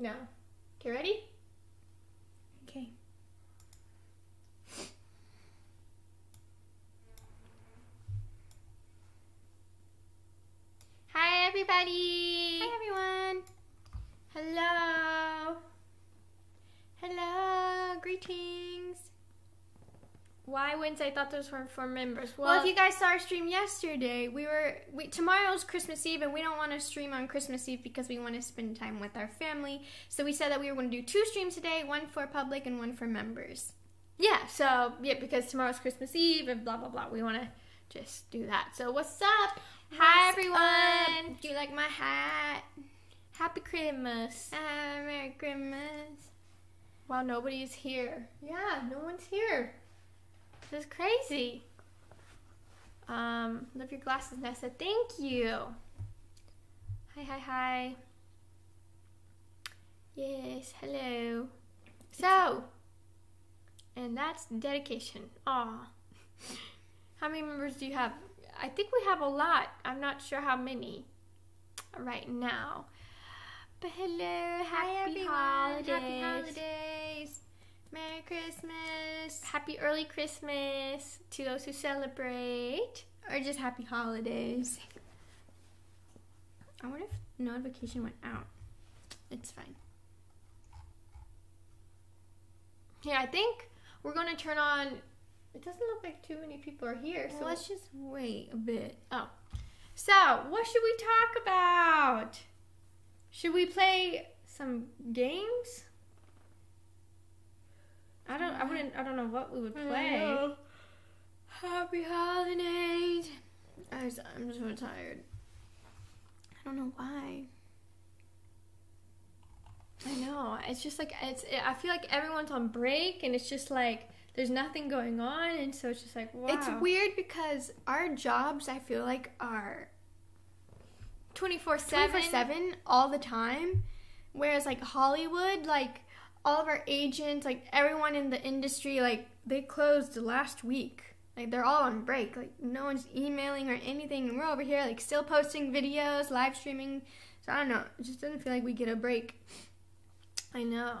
No. Okay, ready? Okay. Hi, everybody. Hi everyone. Hello. Hello. Greetings. Wednesday? I thought those were for members. Well, Well, if you guys saw our stream yesterday, we were we tomorrow's Christmas Eve and we don't want to stream on Christmas Eve because we want to spend time with our family. So we said that we were going to do two streams today, one for public and one for members. yeah. So yeah, because tomorrow's Christmas Eve and blah blah blah. We want to just do that. So what's up? Hi What's everyone. up? Do you like my hat? Happy Christmas. Uh, Merry Christmas. Wow, nobody's here. Yeah, no one's here. This is crazy. Um, love your glasses, Nessa. Thank you. Hi, hi, hi. Yes, hello. So, and that's dedication. Aw. How many members do you have? I think we have a lot. I'm not sure how many right now. But hello, happy Hi everyone. holidays. Happy holidays. Merry Christmas. Happy early Christmas to those who celebrate. Or just happy holidays. I wonder if notification went out. It's fine. Yeah, I think we're gonna turn on. It doesn't look like too many people are here, so So let's just wait a bit. Oh. So, what should we talk about? Should we play some games? I don't. I wouldn't. I don't know what we would play. Happy holidays. I was, I'm so tired. I don't know why. I know. It's just like it's. I feel like everyone's on break, and it's just like there's nothing going on, and so it's just like wow. It's weird because our jobs, I feel like, are Twenty four 24 7 all the time. Whereas, like, Hollywood, like, all of our agents, like, everyone in the industry, like, they closed last week. Like, they're all on break. Like, no one's emailing or anything. And we're over here, like, still posting videos, live streaming. So, I don't know. It just doesn't feel like we get a break. I know.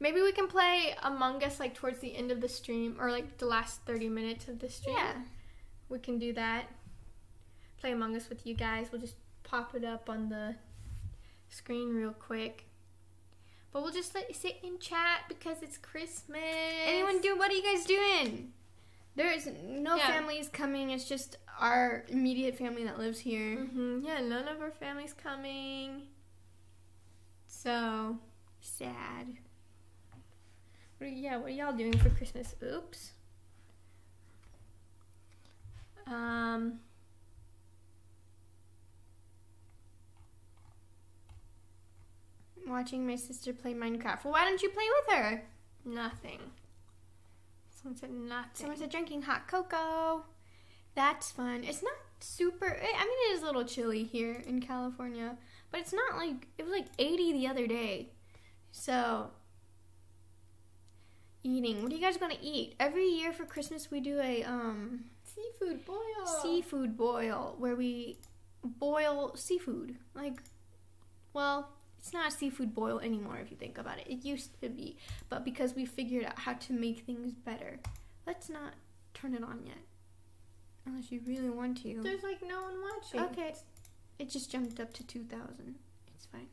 Maybe we can play Among Us like towards the end of the stream or like the last 30 minutes of the stream. Yeah. We can do that. Play Among Us with you guys. We'll just pop it up on the screen real quick. But we'll just let you sit and chat because it's Christmas. Anyone do? What are you guys doing? There is no Yeah. families coming. It's just our immediate family that lives here. hmm Yeah, none of our family's coming. So sad. What are, yeah, what are y'all doing for Christmas? Oops. Um. Watching my sister play Minecraft. Well, why don't you play with her? Nothing. Someone said nothing. Someone said drinking hot cocoa. That's fun. It's not super. I mean, it is a little chilly here in California, but it's not like it was like 80 the other day. So, eating. What are you guys gonna eat? Every year for Christmas we do a um seafood boil. seafood boil where we boil seafood. Like, well, it's not a seafood boil anymore if you think about it. It used to be, but because we figured out how to make things better, let's not turn it on yet. Unless you really want to. There's like no one watching. Okay. It just jumped up to 2000. It's fine.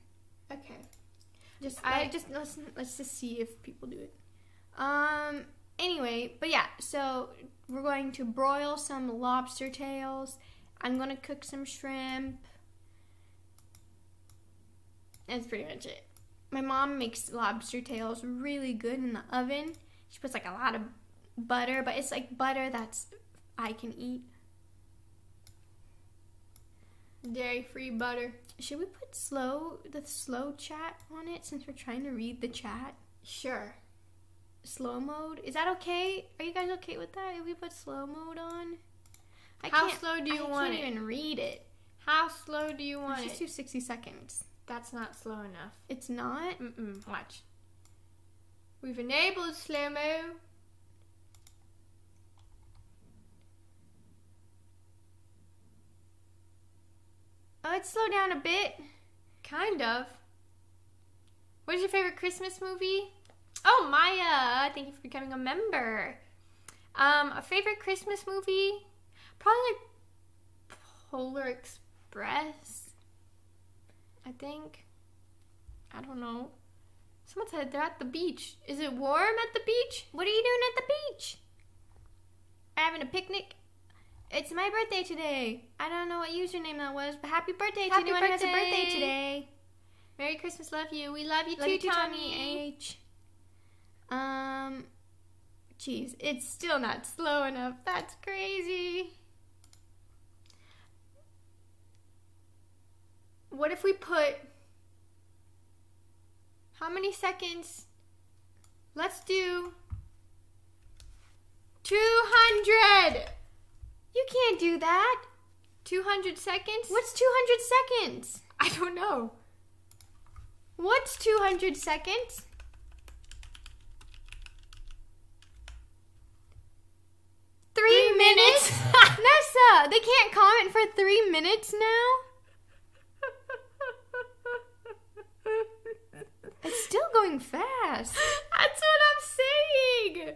Okay. Just I- I just let's let's just see if people do it. Um. Anyway, but yeah. So we're going to broil some lobster tails. I'm gonna cook some shrimp. That's pretty much it. My mom makes lobster tails really good in the oven. She puts like a lot of butter, but it's like butter that's I can eat. Dairy free butter. Should we put slow the slow chat on it since we're trying to read the chat? Sure. Slow mode. Is that okay? Are you guys okay with that? If we put slow mode on? I How can't- slow do you I want can't even read it. How slow do you want Let's just it? do 60 seconds. That's not slow enough. It's not? Mm-mm. Watch. We've enabled slow mo. Oh, it's slowed down a bit. Kind of. What is your favorite Christmas movie? Oh, Maya, thank you for becoming a member. Um, a favorite Christmas movie? Probably like Polar Express. I think. I don't know. Someone said they're at the beach. Is it warm at the beach? What are you doing at the beach? Having a picnic? It's my birthday today. I don't know what username that was, but happy birthday to Happy anyone who has a birthday. birthday today. Merry Christmas, love you. We love you Love too, you too, Tommy. H. Um, jeez, it's still not slow enough. That's crazy. What if we put how many seconds? Let's do 200. You can't do that. 200 seconds? What's 200 seconds? I don't know. What's 200 seconds? Three, Three minutes? minutes? Nessa, they can't comment for three minutes now? It's still going fast. That's what I'm saying.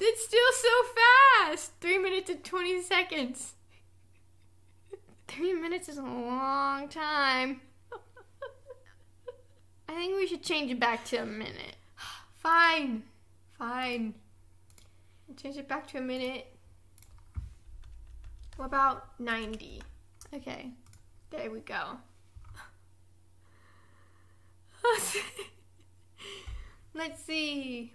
It's still so fast. 3 minutes and 20 seconds. Three minutes is a long time. I think we should change it back to a minute. Fine. Fine. Change it back to a minute. What about 90? Okay. There we go. Let's see.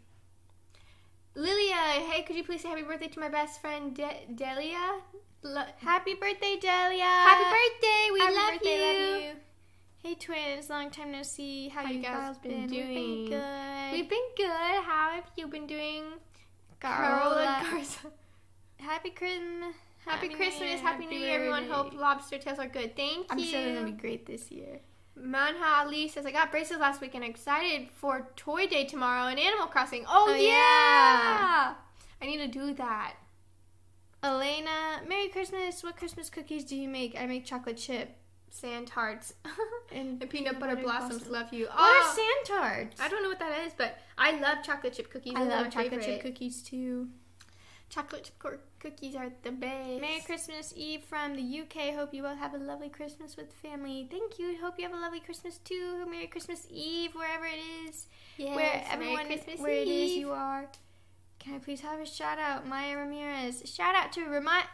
Lilia, hey, could you please say happy birthday to my best friend De- Delia? Lo- Happy birthday, Delia. happy birthday! We Happy love, birthday, you. love you. Hey, twins. Long time no see. How, How you guys guys been been? We've doing? been good. We've been good. How have you been doing? Carola. Garza. Happy Christmas. Happy, Christmas, Happy New Year, everyone. Hope lobster tails are good. Thank you. I'm sure they're gonna be great this year. Manha Ali says, I got braces last week and excited for Toy Day tomorrow and Animal Crossing. Oh, Oh, yeah. yeah. I need to do that. Elena, Merry Christmas. What Christmas cookies do you make? I make chocolate chip Sand tarts. and and peanut butter blossoms. Love you. What Oh, are sand tarts? I don't know what that is, but I love chocolate chip cookies. I love chocolate favorite. chip cookies too. Chocolate chip cor- cookies are the best. Merry Christmas Eve from the UK. Hope you both have a lovely Christmas with family. Thank you. Hope you have a lovely Christmas too. Merry Christmas Eve, wherever it is, Yes, where Merry everyone, Christmas where it is you are. Can I please have a shout out, Maya Ramirez? Shout out to Remi-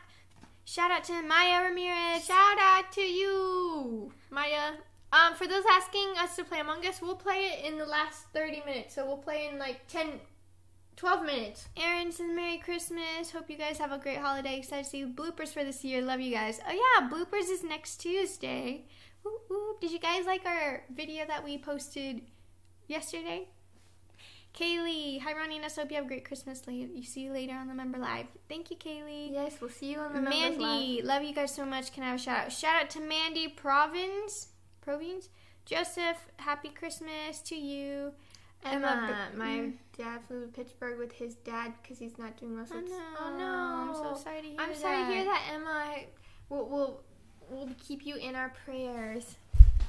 Shout out to Maya Ramirez. Shout out to you, Maya. Um, for those asking us to play Among Us, we'll play it in the last 30 minutes. So we'll play in like 10, 12 minutes. Aaron says Merry Christmas. Hope you guys have a great holiday. Excited to see bloopers for this year. Love you guys. Oh yeah, bloopers is next Tuesday. Whoop, whoop. Did you guys like our video that we posted yesterday? Kaylee, hi Ronnie and us. Hope you have a great Christmas. You see you later on the member live. Thank you, Kaylee. Yes, we'll see you on the members live. Mandy, love you guys so much. Can I have a shout out? Shout out to Mandy Provins. Provins. Joseph, happy Christmas to you. Emma, Emma, my mm. dad flew to Pittsburgh with his dad because he's not doing well. So Oh no. oh no! I'm so sorry to hear that. I'm that. sorry to hear that, Emma. I, we'll, we'll we'll keep you in our prayers.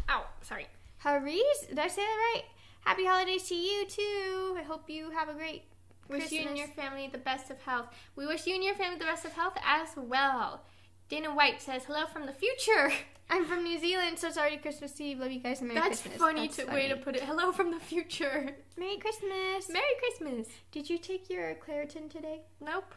Ow, sorry. Haris, did I say that right? Happy holidays to you too. I hope you have a great Wish you and your family the best of health. We wish you and your family the best of health as well. Dana White says hello from the future. I'm from New Zealand, so sorry Christmas Eve. Love you guys and Merry That's Christmas. funny That's to funny. way to put it. Hello from the future. Merry Christmas. Merry Christmas. Did you take your Claritin today? Nope.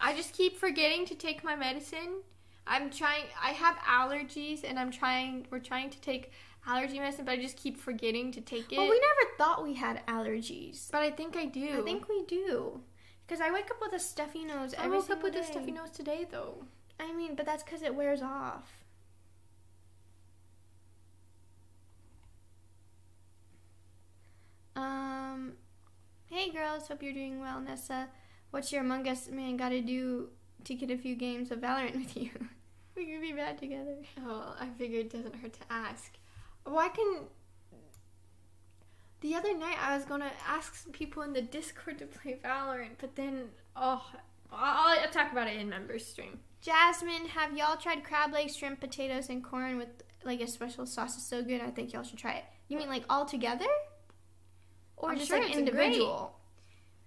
I just keep forgetting to take my medicine. I'm trying I have allergies and I'm trying we're trying to take allergy medicine, but I just keep forgetting to take it. Well, we never thought we had allergies. but I think I do. I think we do. Because I wake up with a stuffy nose I woke up with day. a stuffy nose today though. I mean, but that's because it wears off. Um, hey girls, hope you're doing well, Nessa. What's your Among Us man got to do to get a few games of Valorant with you? we could be bad together. Oh, I figured it doesn't hurt to ask. Why can the other night I was gonna ask some people in the Discord to play Valorant, but then oh, I'll, I'll talk about it in members stream. Jasmine, have y'all tried crab legs, shrimp, potatoes, and corn with like a special sauce is so good. I think y'all should try it. You mean like all together, or I'm just sure like it's individual?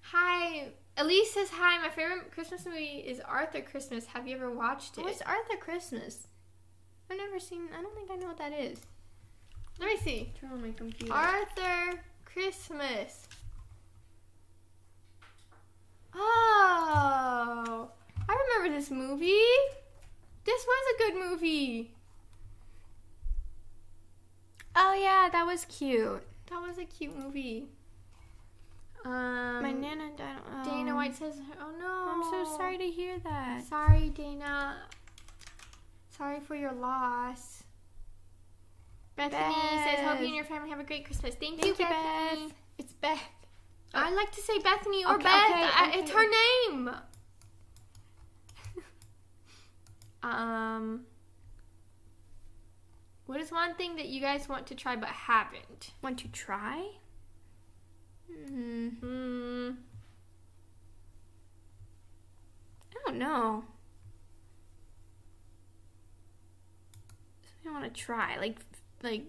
Hi. Elise says hi. My favorite Christmas movie is Arthur Christmas. Have you ever watched it? What's Arthur Christmas? I've never seen. I don't think I know what that is. Let me see. Turn on my computer. Arthur Christmas. Oh, remember this movie. This was a good movie. oh yeah, that was cute. That was a cute movie. Um, my nana died. Oh. Dana White says, "Oh no, I'm so sorry to hear that. Sorry, Dana. Sorry for your loss." Bethany says, "Hope you and your family have a great Christmas." Thank, Thank you, you, Bethany. Beth. It's Beth. I like to say Bethany or Okay, Beth. okay, I- okay. It's her name. Um, what is one thing that you guys want to try but haven't? Want to try? Hmm. Hmm. I don't know. Something I want to try, like, like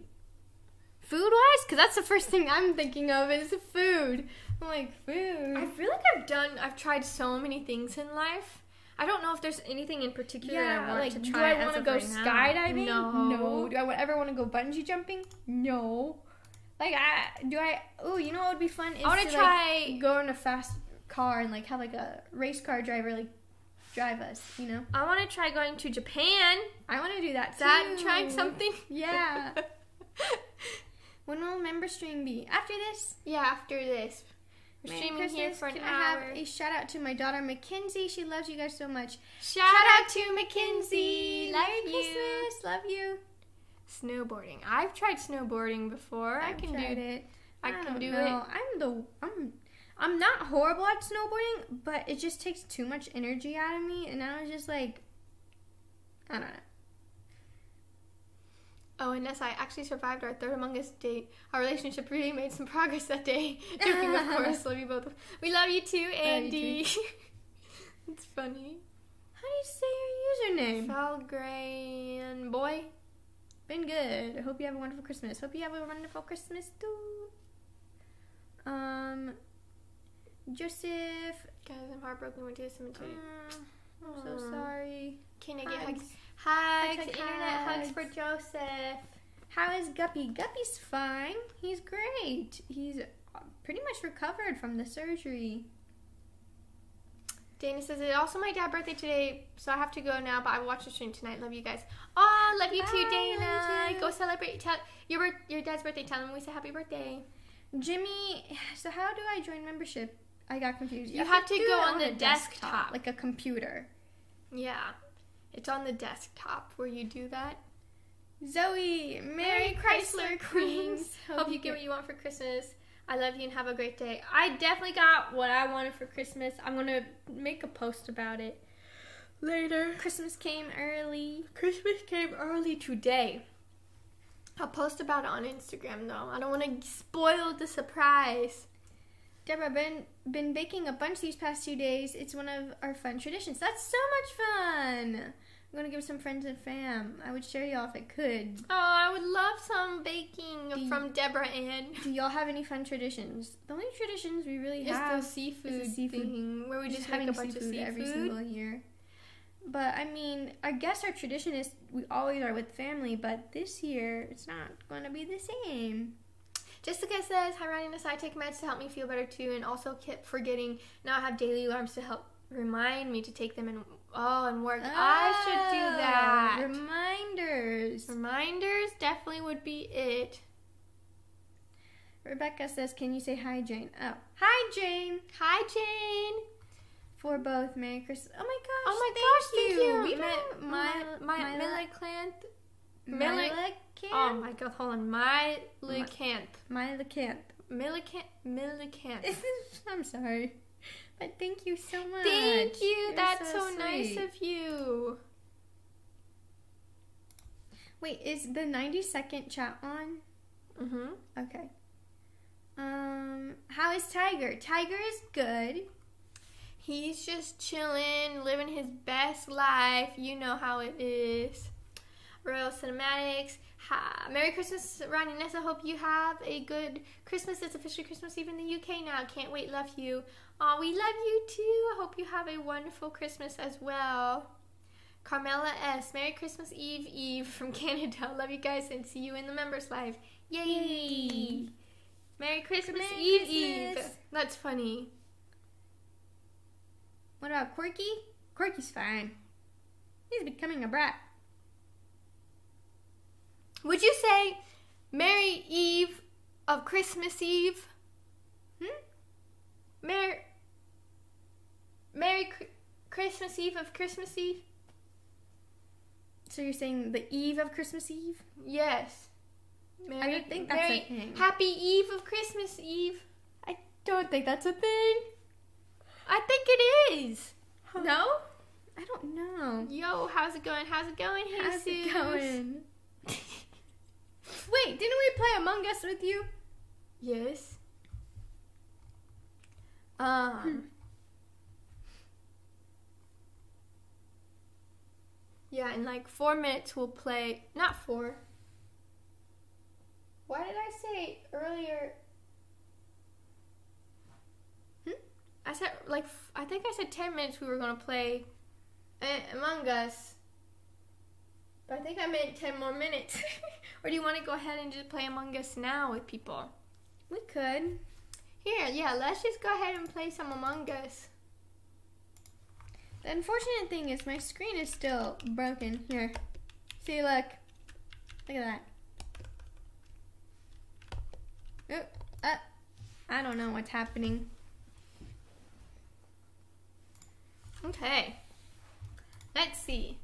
food wise, because that's the first thing I'm thinking of is food. I'm like food. I feel like I've done. I've tried so many things in life. I don't know if there's anything in particular that I want like to do try. I as want to go right skydiving? No. No. Do I ever want to go bungee jumping? No. Like I do I? Oh, you know what would be fun? Is I want to to like, try. go in a fast car and like have like a race car driver like drive us. You know. I want to try going to Japan. I want to do that Is that too. trying something? Yeah. When will member stream be? After this? yeah. After this, we're Merry streaming here for an Can hour. I have a shout out to my daughter Mackenzie? She loves you guys so much. Shout, out to Mackenzie. Love Merry you. Christmas. Love you. Snowboarding. I've tried snowboarding before. I I've can tried do it. I, I can do know. I'm the I'm I'm not horrible at snowboarding, but it just takes too much energy out of me, and I was just like, I don't know. Oh, and yes, I actually survived our third Among Us date. Our relationship really made some progress that day. Joking, of course. Love you both. We love you too, Andy. it's funny. How do you say your username? Falgran boy. Been good. I hope you have a wonderful Christmas. Hope you have a wonderful Christmas too. Um, Joseph. Guys, I'm heartbroken. Went to the cemetery. uh, I'm so sorry. Can I get Hugs. Hugs? Hugs. Internet hugs hugs. for Joseph. How is Guppy? Guppy's fine. He's great. He's pretty much recovered from the surgery. Dana says it's also my dad's birthday today, so I have to go now. But I will watch the stream tonight. Love you guys. Oh, love you too, Dana. you too. Go celebrate. Tell your your dad's birthday. Tell him we say happy birthday. Jimmy, so how do I join membership? I got confused. You have to do go it on the a desktop. like a computer. Yeah, it's on the desktop where you do that. Zoe, Mary Chrysler Queens. Hope you get what you want for Christmas. I love you and have a great day. I definitely got what I wanted for Christmas. I'm gonna make a post about it later. Christmas came early. Christmas came early today. I'll post about it on Instagram though. I don't want to spoil the surprise. Deborah, been been baking a bunch these past two days. It's one of our fun traditions. That's so much fun. I'm gonna give some friends and fam. I would share y'all if I could. Oh, I would love some baking Do from Deborah Ann. Do y'all have any fun traditions? The only traditions we really It's have the seafood, is the seafood. thing where we just just make having a bunch of seafood. every single year. But I mean, I guess our tradition is we always are with family, but this year it's not going to be the same. Jessica says, Hi, Ronnie and I take meds to help me feel better too, and also kept forgetting. Now I have daily alarms to help remind me to take them and oh, and work. I should do Oh, that. Reminders. Reminders definitely would be it. Rebecca says, "Can you say hi, Jane?" Oh, hi, Jane. Hi, Jane. For both, Merry Christmas. Oh my gosh! Oh my gosh, thank you. We met my my Mila- Milliclant. Mila Mila- Camp. Oh my god, hold on. My Millicant. Mila Camp. Millicant. Millicant. I'm sorry, thank you so much. Thank you. You're That's so, nice of you. Wait, is the 90 second chat on? Mhm. Okay. Um, how is Tiger? Tiger is good. He's just chilling, living his best life. You know how it is. Royal Cinematics. Ha- Merry Christmas, Ronnie Nessa. Hope you have a good Christmas. It's officially Christmas Eve in the UK now. Can't wait. Love you. Aw, we love you too. I hope you have a wonderful Christmas as well. Carmela S. Merry Christmas Eve Eve from Canada. Love you guys and see you in the members live. Yay! Yay. Merry Christmas Merry Eve Christmas. Eve. That's funny. What about Quirky? Quirky's fine. He's becoming a brat. Would you say Merry Eve of Christmas Eve? Hmm? Merry Merry Cr- Christmas Eve of Christmas Eve? So you're saying the eve of Christmas Eve? Yes. I don't think that's a thing. Happy Eve of Christmas Eve. I don't think that's a thing. I think it is. No? I don't know. Yo, how's it going? How's it going? Hey, How's it going? Wait, didn't we play Among Us with you? Yes. Um. Yeah, in like four minutes we'll play. Not four. Why did I say earlier? Hmm? I said like I think I said ten minutes we were gonna play uh, Among Us. But I think I meant ten more minutes. or do you want to go ahead and just play Among Us now with people? We could. Here, yeah, let's just go ahead and play some Among Us. The unfortunate thing is my screen is still broken. Here. See, look. Look at that. Oh, uh, I don't know what's happening. Okay. Let's see.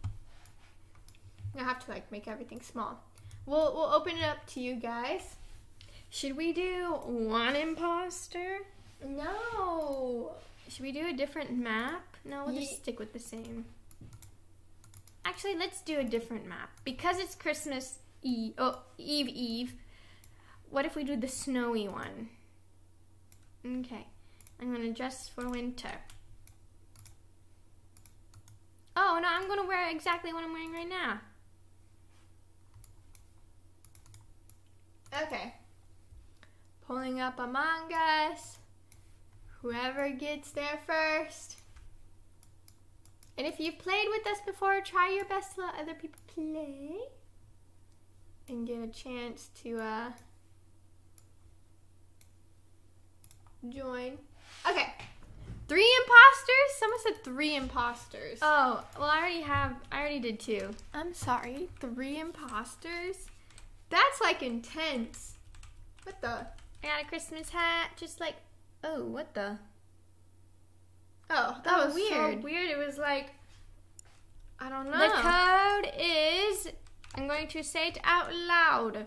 I have to like make everything small. We'll we'll open it up to you guys. Should we do one imposter? No. Should we do a different map? No, we'll Ye- just stick with the same. Actually, let's do a different map because it's Christmas Eve. Oh, Eve Eve. What if we do the snowy one? Okay, I'm gonna dress for winter. Oh no, I'm gonna wear exactly what I'm wearing right now. Okay. Pulling up Among Us. Whoever gets there first. And if you've played with us before, try your best to let other people play. And get a chance to uh join. Okay. Three imposters? Someone said three imposters. Oh, well, I already have. I already did two. I'm sorry, three imposters? That's like intense. What the? I got a Christmas hat, just like. Oh, what the? Oh, that was weird. weird. weird. It was like, I don't know. The code is. I'm going to say it out loud.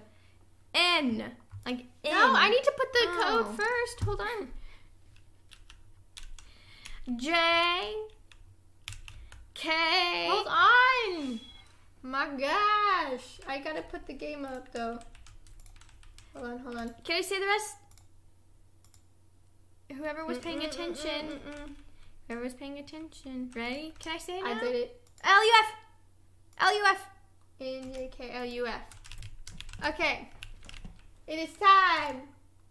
N. Like N. no, I need to put the Oh. code first. Hold on. J. K. Hold on. My gosh, I gotta put the game up though. Hold on, hold on. Can I say the rest? Whoever was paying Mm-mm, attention. mm-mm, was paying attention. Ready? Can I say it now? I did it. L U F. L U F. N J K L U F. Okay. It is time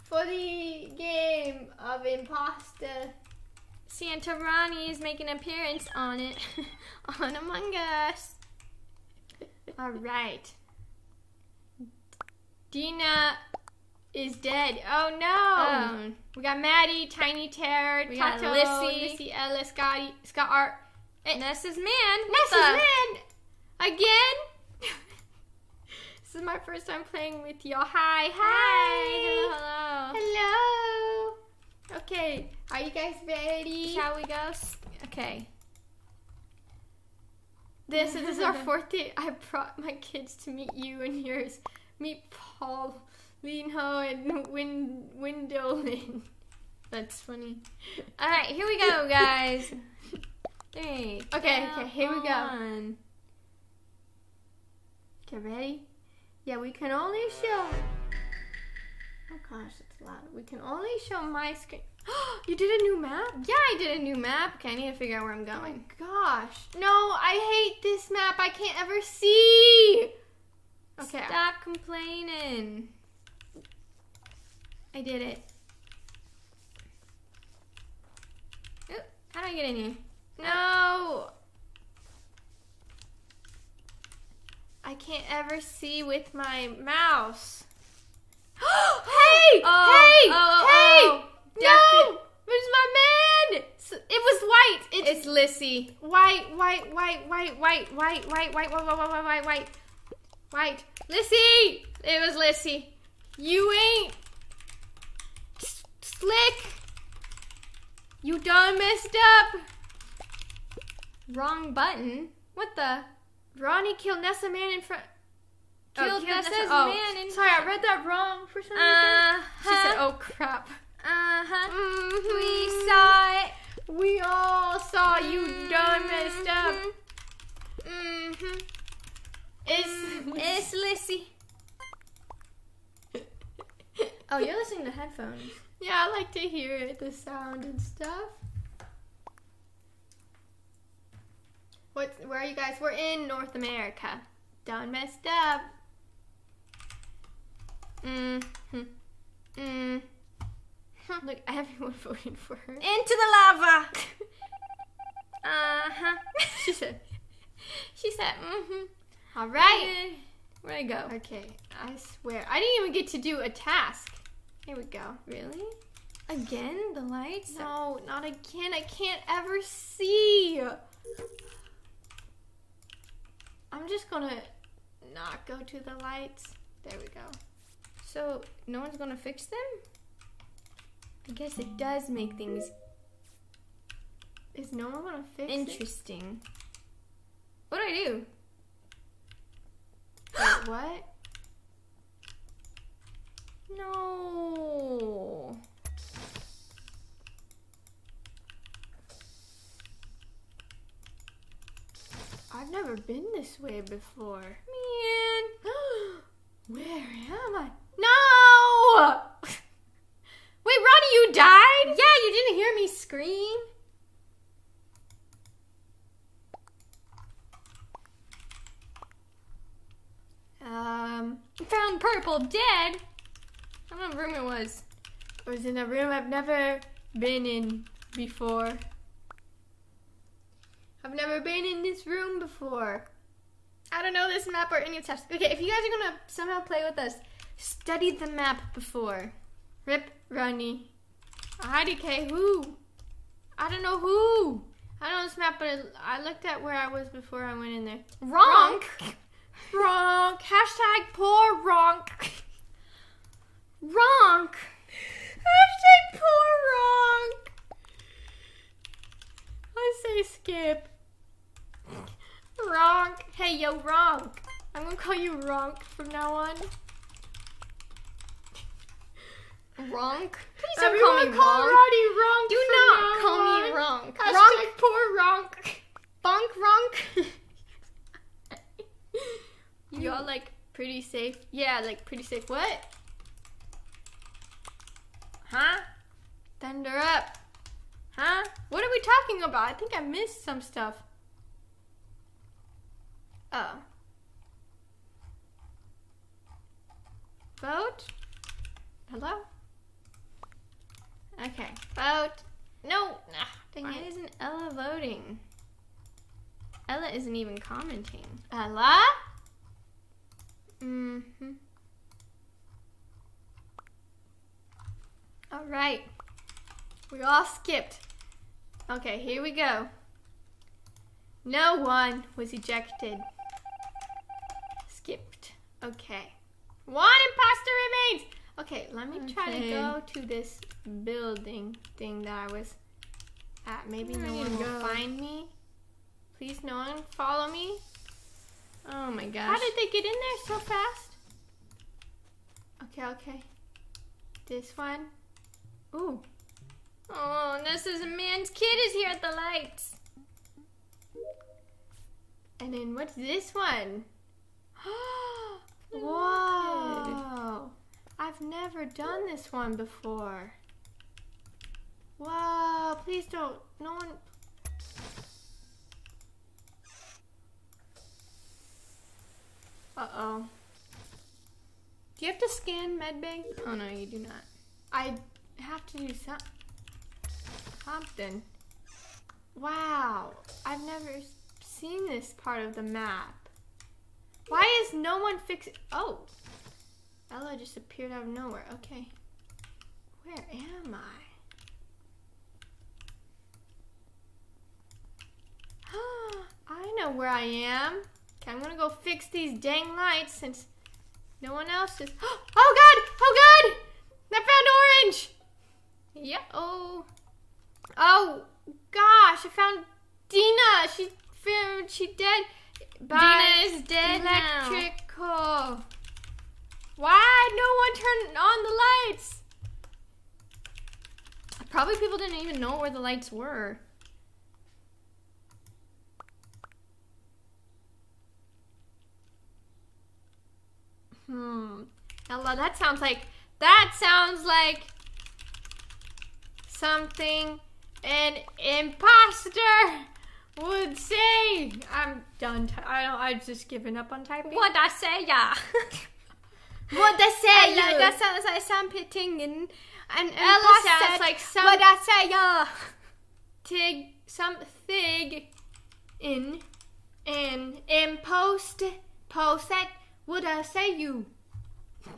for the game of imposter. Santa Ronnie is making an appearance on it. on Among Us. All right. Dina is dead. Oh no. Oh. We got Maddie, Tiny Terror, We got Tato, Lissy. Lissy Ellis, Scotty, Scott Art. Eh. Nessa's man. Nessa's What the- man again. this is my first time playing with y'all. Hi, hi. Hi. Hello, hello. Hello. Okay, are you guys ready? Shall we go? Okay. This, this is our fourth date. I brought my kids to meet you and yours. Meet Paul, Linho, and Win Windolin. That's funny. All right, here we go, guys. Three. Okay, okay, here we go. Okay, ready? Yeah, we can only show. Oh gosh, it's loud. We can only show my screen. you did a new map? Yeah, I did a new map. Okay, I need to figure out where I'm Oh going. gosh. No, I hate this map. I can't ever see. Okay. Stop complaining. I did it. Oop, how do I get in here? No. I can't ever see with my mouse. hey! Oh, hey! oh, hey! oh. No! Where's my man? It was white. It's, It's Lissy. white, white, white, white, white, white, white, white, white, white, white, white, white, white, white. Lissy! It was Lissy. You ain't slick. You done messed up. Wrong button. What the? Ronnie killed Nessa Man in front. Killed Nessa's oh, man in Sorry, I read that wrong for some reason. Uh-huh. She said, "Oh crap." Uh-huh. Mhm. We saw it. We all saw you done messed up. Mm-hmm. It's It's Lissy. Oh, you're listening to headphones. Yeah, I like to hear it, the sound and stuff. What? Where are you guys? We're in North America. Done messed up. Mm-hmm. Mm. Look, everyone voted for her. Into the lava. uh-huh. she said. She said, mm-hmm. All right. Where'd I go? Okay, I swear. I didn't even get to do a task. Here we go. Really? Again? The lights? No, not again. I can't ever see. I'm just gonna not go to the lights. There we go. So, no one's gonna fix them? I guess it does make things Is no one gonna fix it? interesting. What do I do? Wait, what? No. I've never been this way before. Man. Where am I? No! Wait, Ronnie, you died? Yeah, you didn't hear me scream. Um, Found purple dead. I don't know what room it was. I was in a room I've never been in before. I've never been in this room before. I don't know this map or any of the Okay, if you guys are gonna somehow play with us, study the map before. Rip Ronnie. IDK who? I don't know who. I don't know this map, but I looked at where I was before I went in there. Ronk. Ronk. Hashtag poor Ronk. Ronk. Hashtag poor Ronk. I say skip. Ronk. Hey, yo, Ronk. I'm gonna call you Ronk from now on. Ronk. Please don't call me call Ronk. Roddy Ronk. Do not call me on. Ronk. Hashtag Ronk. poor Ronk. Bonk Ronk. Y'all like pretty safe? Yeah, like pretty safe. What? Huh? Thunder up. Huh? What are we talking about? I think I missed some stuff. Oh. Vote? Hello? Okay. Vote. No. Nah, dang Why it. isn't Ella voting? Ella isn't even commenting. Ella? Mm-hmm. All right. We all skipped. Okay, here we go. No one was ejected. Skipped. Okay. One imposter remains. Okay, let me try to go to this building thing that I was at. Maybe There no one will go. find me. Please, no one follow me. Oh my gosh. How did they get in there so fast? Okay, okay. This one. Ooh. Oh, this is a man's kid is here at the lights. And then what's this one? Whoa. I've never done this one before. Whoa. Please don't. No one. Uh oh. Do you have to scan medbay? Oh no, you do not. I have to do some, something. Wow, I've never seen this part of the map. Why is no one fixing? Oh, Ella just appeared out of nowhere. Okay, where am I? I know where I am. Okay, I'm gonna go fix these dang lights since no one else is. Oh God! Oh God! I found orange. Yeah. Oh. Oh gosh! I found Dina. She found she dead. By Dina is dead now. electrical. Why no one turned on the lights? Probably people didn't even know where the lights were. Hmm. Ella, that sounds like that sounds like something an imposter would say. I'm done. I don't. I've just given up on typing. What I say, yeah. What I say? You? that sounds like something and and Ella sounds like some What I say, yeah. tig something in an impost post that would I say you?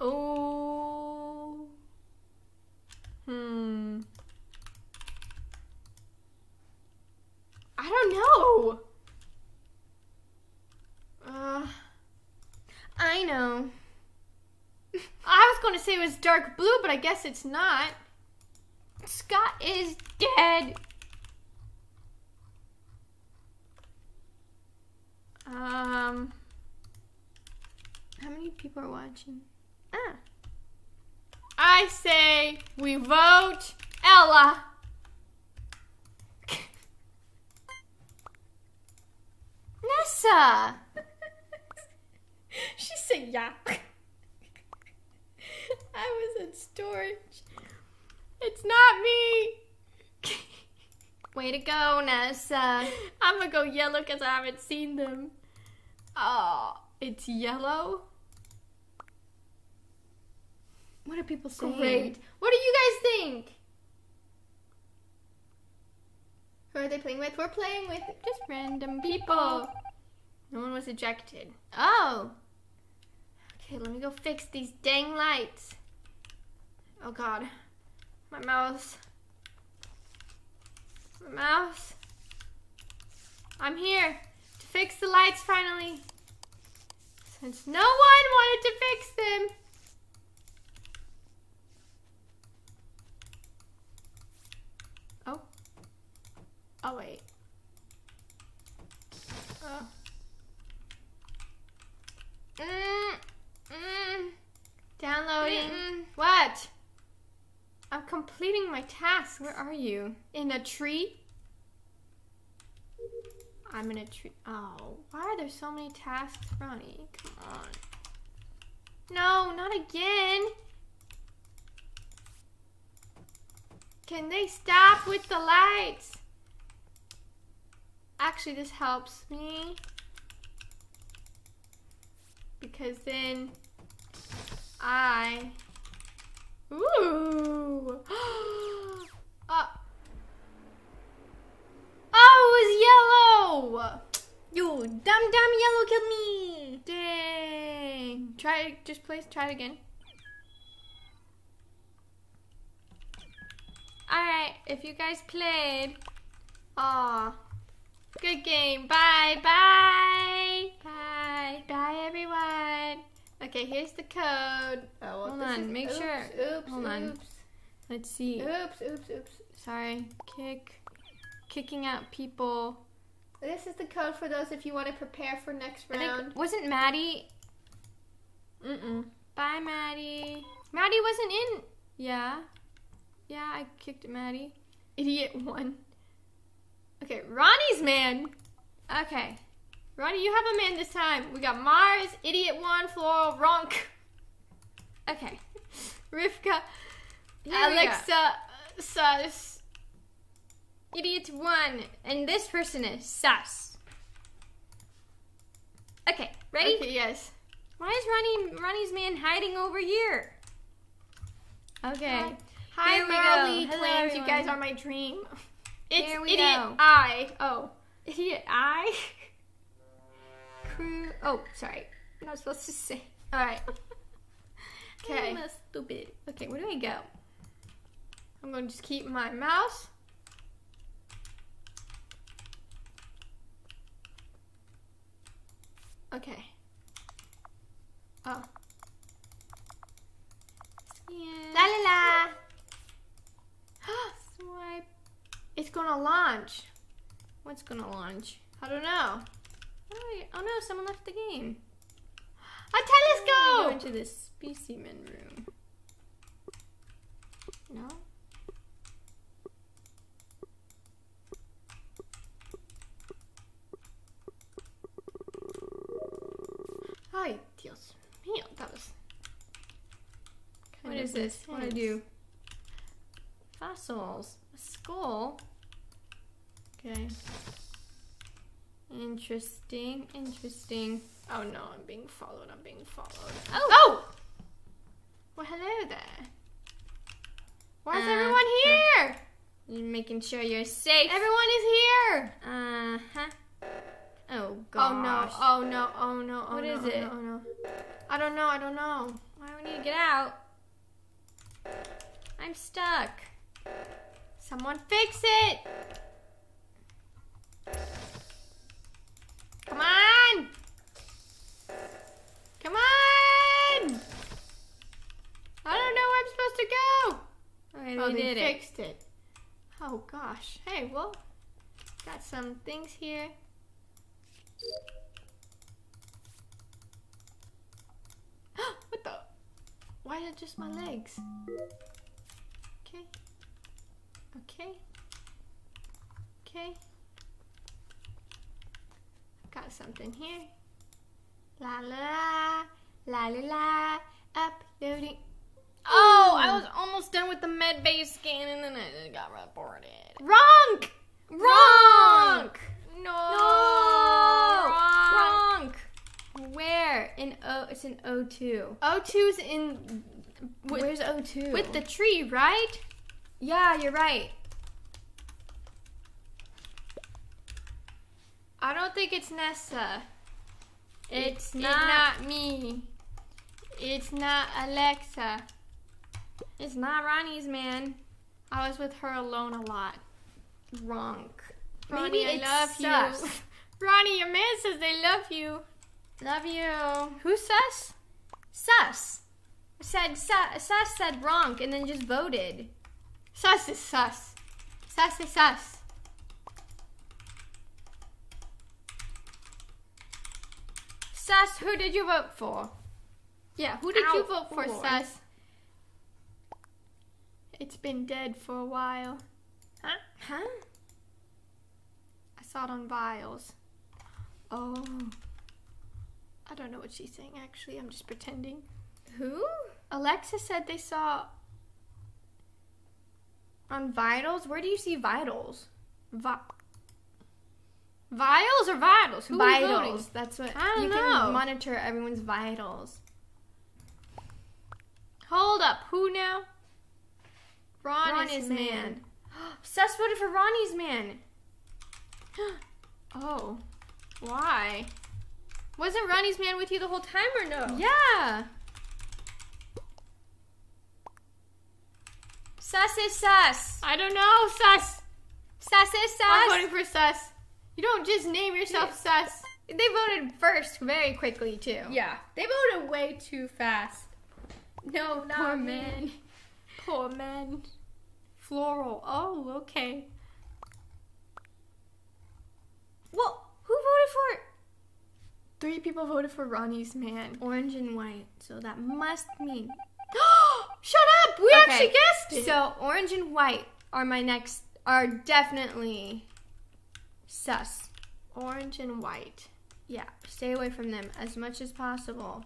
oh. Hmm. I don't know. Uh, I know. I was going to say it was dark blue, but I guess it's not. Scott is dead. Um, How many people are watching? Ah. I say we vote Ella. Nessa. she said yeah. I was in storage. It's not me. Way to go, Nessa. I'm gonna go yellow because I haven't seen them. Oh, it's yellow. What are people saying? Great. What do you guys think? Who are they playing with? We're playing with Just random people. No one was ejected. Oh. Okay, let me go fix these dang lights. Oh god. My mouse. My mouse. I'm here to fix the lights finally. Since no one wanted to fix them. Oh. Oh wait. Oh. Mm, mm, downloading. Mm-mm. What? I'm completing my task. Where are you? In a tree? I'm in a tree. Oh, why are there so many tasks, Ronnie? Come on. No, not again. Can they stop with the lights? Actually, this helps me. Because then I. Ooh! uh, oh, it was yellow! You dumb dumb yellow killed me. Dang. Try. Just please try it again. Alright, if you guys played. Aw. Good game. Bye. Bye. Bye. Bye, everyone. Okay, here's the code. Oh, well, Hold on, is- make oops, sure. Oops. Hold on. oops. Let's see. Oops, oops, oops. Sorry. Kick. Kicking out people. This is the code for those if you want to prepare for next round. think wasn't Maddie? Mm-mm. Bye, Maddie. Maddie wasn't in. Yeah. Yeah, I kicked Maddie. Idiot one. Okay, Ronnie's man. Okay. Ronnie, you have a man this time. We got Mars, Idiot One, Floral, Ronk. Okay. Rivka, Here we go. Alexa, Sus. Idiot one. And this person is sus. Okay, ready? Okay, yes. Why is Ronnie Ronnie's man hiding over here? Okay. Hi, Here we Marley go. Hello, twins. You guys are my dream. It's Here we idiot go. I. Oh. Idiot I. Crew. Oh, sorry. I'm not supposed to say. All right. Okay. I'm a stupid. Okay, where do I go? I'm going to just keep my mouse. Okay. Oh. Yeah. La la la. Swipe. It's gonna launch. What's gonna launch? I don't know. Oh, no, someone left the game. A Go telescope. into the specimen room. No. Ay, Dios mío, that was. What is this? What do I do? Fossils. Skull. Okay. Interesting. Interesting. Oh no, I'm being followed. I'm being followed. Oh! Oh! Well, hello there. Why is Uh, everyone here? You're making sure you're safe. Everyone is here. Uh huh. Oh Oh no! Oh no! Oh no! Oh What no, is oh, it? No, oh no! I don't know. I don't know. Why do we need to get out? I'm stuck. Someone fix it! Come on! Come on! I don't know where I'm supposed to go. Okay, oh, we they did it. fixed it. Oh gosh. Hey, well, got some things here. what the? Why are just my legs? Okay. Okay. Got something here. La la la la la uploading. Oh, I was almost done with the MedBay scan and then I just got reported. wrong. Wrong! No. Wrong! Where? In O it's in O2. O2's in with, Where's O2? with the tree, right? Yeah, you're right. I don't think it's Nessa. It's It's not. not me. It's not Alexa. It's not Ronnie's man. I was with her alone a lot. Wrong. Ronnie, Maybe I it's love you. Ronnie, your man says they love you. Love you. Who's sus? Sus. Said sus, sus said wrong and then just voted. Sus is sus. Sus is sus. Sus, who did you vote for? Yeah, who did you vote for, boy. sus? It's been dead for a while. Huh? Huh? I saw it on vials. Oh. I don't know what she's saying actually. I'm just pretending. Who? Alexa said they saw On vitals? Where do you see vitals? vi- vials or vitals. Who are we voting? vitals. That's what I don't you know. can monitor everyone's vitals. Hold up. Who now? Ron, Ron is is man. man. Sus voted for Ronnie's man. Oh. Why? Wasn't Ronnie's man with you the whole time or no? Yeah. Sus is sus. I don't know, sus. Sus is sus. I'm voting for sus. You don't just name yourself sus. They voted first very quickly too. Yeah, they voted way too fast. No, not Poor me. man. Poor man. Floral. Oh, okay. Well, who voted for Three people voted for Ronnie's man. orange and white? So that must mean Shut up! We Okay, actually guessed it. So orange and white are my next are definitely sus. orange and white. Yeah, stay away from them as much as possible.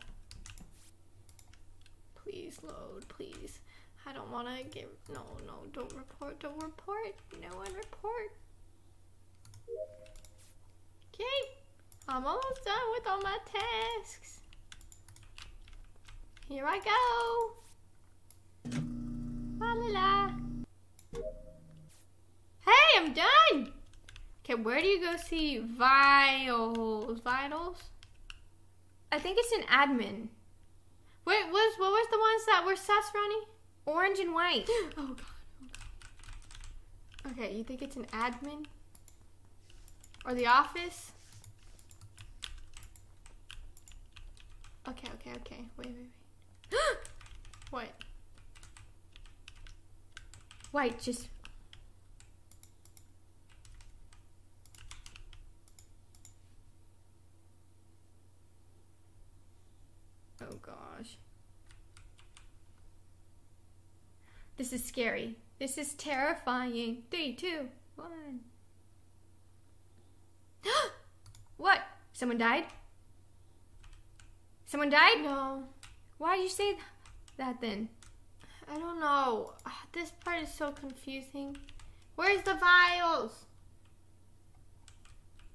Please load, please. I don't want to get. No, no, don't report, don't report. No one report. Okay, I'm almost done with all my tasks. Here I go. La la la. Hey, I'm done. Okay, where do you go see vitals? Vitals? I think it's an admin. Wait, was what was the ones that were sus, Ronnie? Orange and white. Oh god. oh, God. Okay, you think it's an admin? Or the office? Okay, okay, okay. Wait, wait, wait. what? White, just. Oh gosh. This is scary. This is terrifying. Three, two, one. what? Someone died? Someone died? No. Why did you say that then? I don't know. Ah, This part is so confusing. Where's the vials?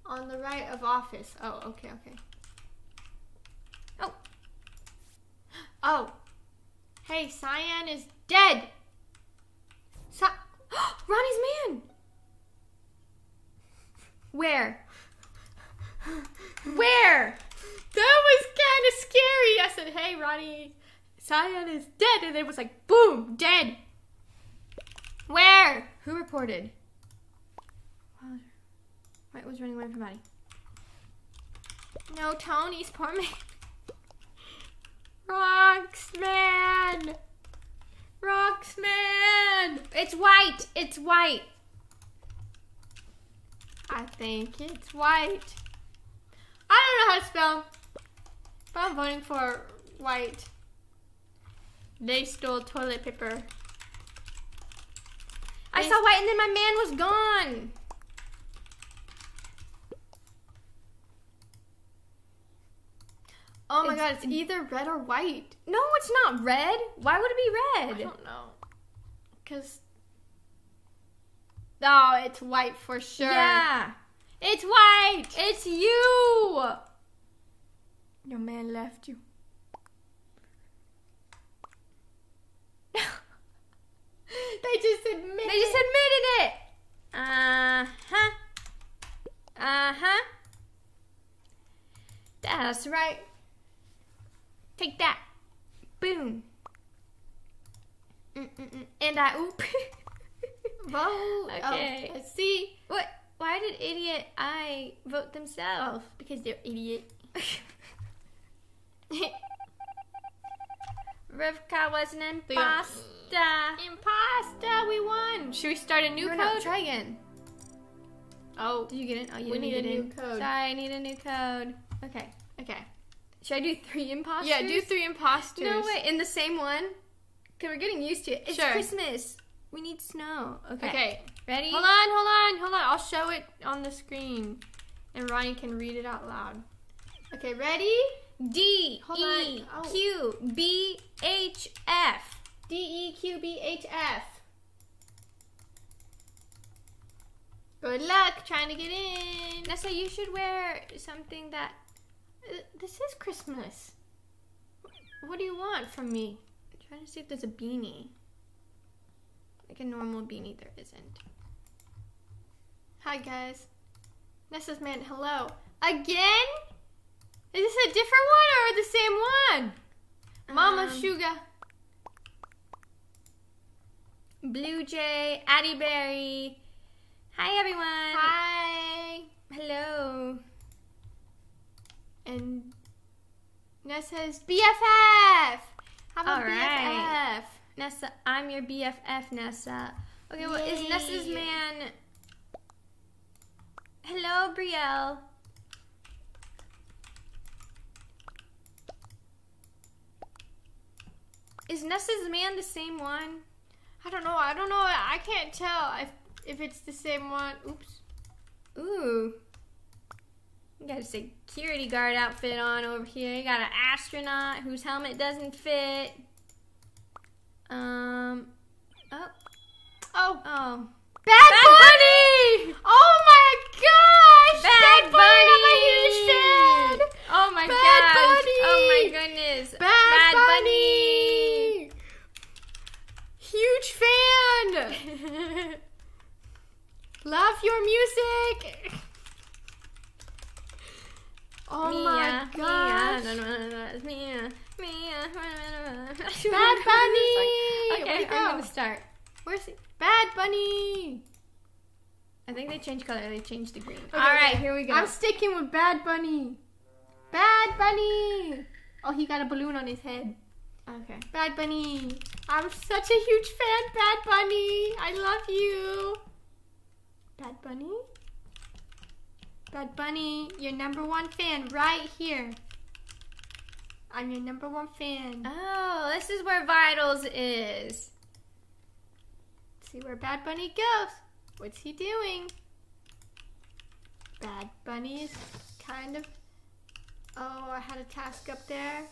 On the right of office. Oh, okay, okay. Oh. Oh. Hey, Cyan is dead. Sa- Ronnie's man! Where? Where? That was kind of scary. I said, hey, Ronnie, Cyan is dead. And it was like, boom, dead. Where? Who reported? White was running away from Maddie. No, Tony's poor man. Roxman. Roxman. It's white! It's white! I think it's white. I don't know how to spell, but I'm voting for white. They stole toilet paper. I They- saw white and then my man was gone! Oh my It's- god, it's either red or white. No, it's not red. Why would it be red? I don't know. Cause Oh, it's white for sure. Yeah. It's white! It's you! Your man left you. they just admitted They just admitted it! Uh huh. Uh huh. That's right. Take that. Boom. Mm-mm-mm. And I oop. Vote. Okay. Oh, see. what? Why did idiot I vote themselves? Because they're idiot. Rivka was an imposter. Impasta, we won. Should we start a new No, no, code? try again. oh, Did you get it? Oh, you We need a new code. Sorry, I need a new code. Okay. okay. Should I do three imposters? Yeah, do three imposters. No way, in the same one? Because we're getting used to it. It's Sure. Christmas. We need snow. Okay. Okay. Ready? Hold on, hold on, hold on. I'll show it on the screen, and Ronnie can read it out loud. Okay, ready? D E. Oh. Q B H F. D E Q B H F. Good luck trying to get in. Nessa, you should wear something that. Uh, This is Christmas. What do you want from me? I'm trying to see if there's a beanie. Like a normal beanie, there isn't. Hi guys. Nessa's man, hello. Again? Is this a different one or the same one? Mama Um, Sugar. Blue Jay, Addie Berry. Hi, everyone. Hi. Hello. And Nessa's BFF. How about All right. BFF? Nessa, I'm your BFF, Nessa. Okay, well, is Nessa's man. Hello, Brielle. Is Nessa's man the same one? I don't know. I don't know. I can't tell if if it's the same one. Oops. Ooh. You got a security guard outfit on over here. You got an astronaut whose helmet doesn't fit. Um. Oh. Oh, Oh. Bad, Bad Bunny! Oh my gosh! Bad Bunny! I'm a huge fan! Oh my Bad gosh. Bunny! Oh my goodness. Bad, Bunny. Huge fan! Love your music! Oh my gosh! Mia, Mia, Mia. Bad Bunny! Okay, Where'd I'm go? gonna start. Where's it? Bad Bunny! I think they changed color. They changed the green. Okay, All right, okay. here we go. I'm sticking with Bad Bunny. Bad Bunny! Oh, he got a balloon on his head. okay. Bad Bunny. I'm such a huge fan, Bad Bunny. I love you. Bad Bunny? Bad Bunny, your number one fan right here. I'm your number one fan. Oh, this is where Vitals is. See where Bad Bunny goes. What's he doing? Bad Bunny is kind of. Oh, I had a task up there.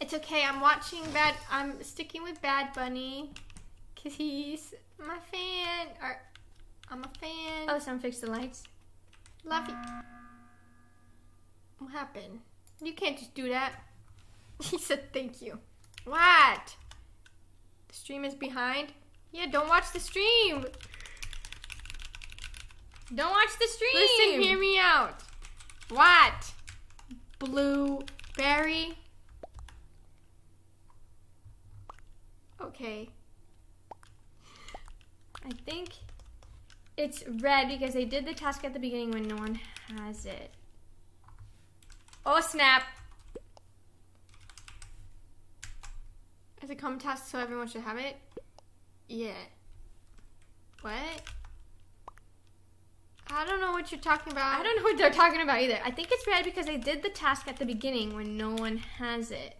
It's okay. I'm watching Bad. I'm sticking with Bad Bunny, cause he's my fan. Or I'm a fan. Oh, someone fixed the lights. love you. What happened? You can't just do that. He said thank you. What? The stream is behind. Yeah, don't watch the stream. Don't watch the stream. Listen, hear me out. What? Blueberry. Okay. I think it's red because they did the task at the beginning when no one has it. Oh snap! As a common task, so everyone should have it. Yeah. What? I don't know what you're talking about. I don't know what they're talking about either. I think it's red because they did the task at the beginning when no one has it.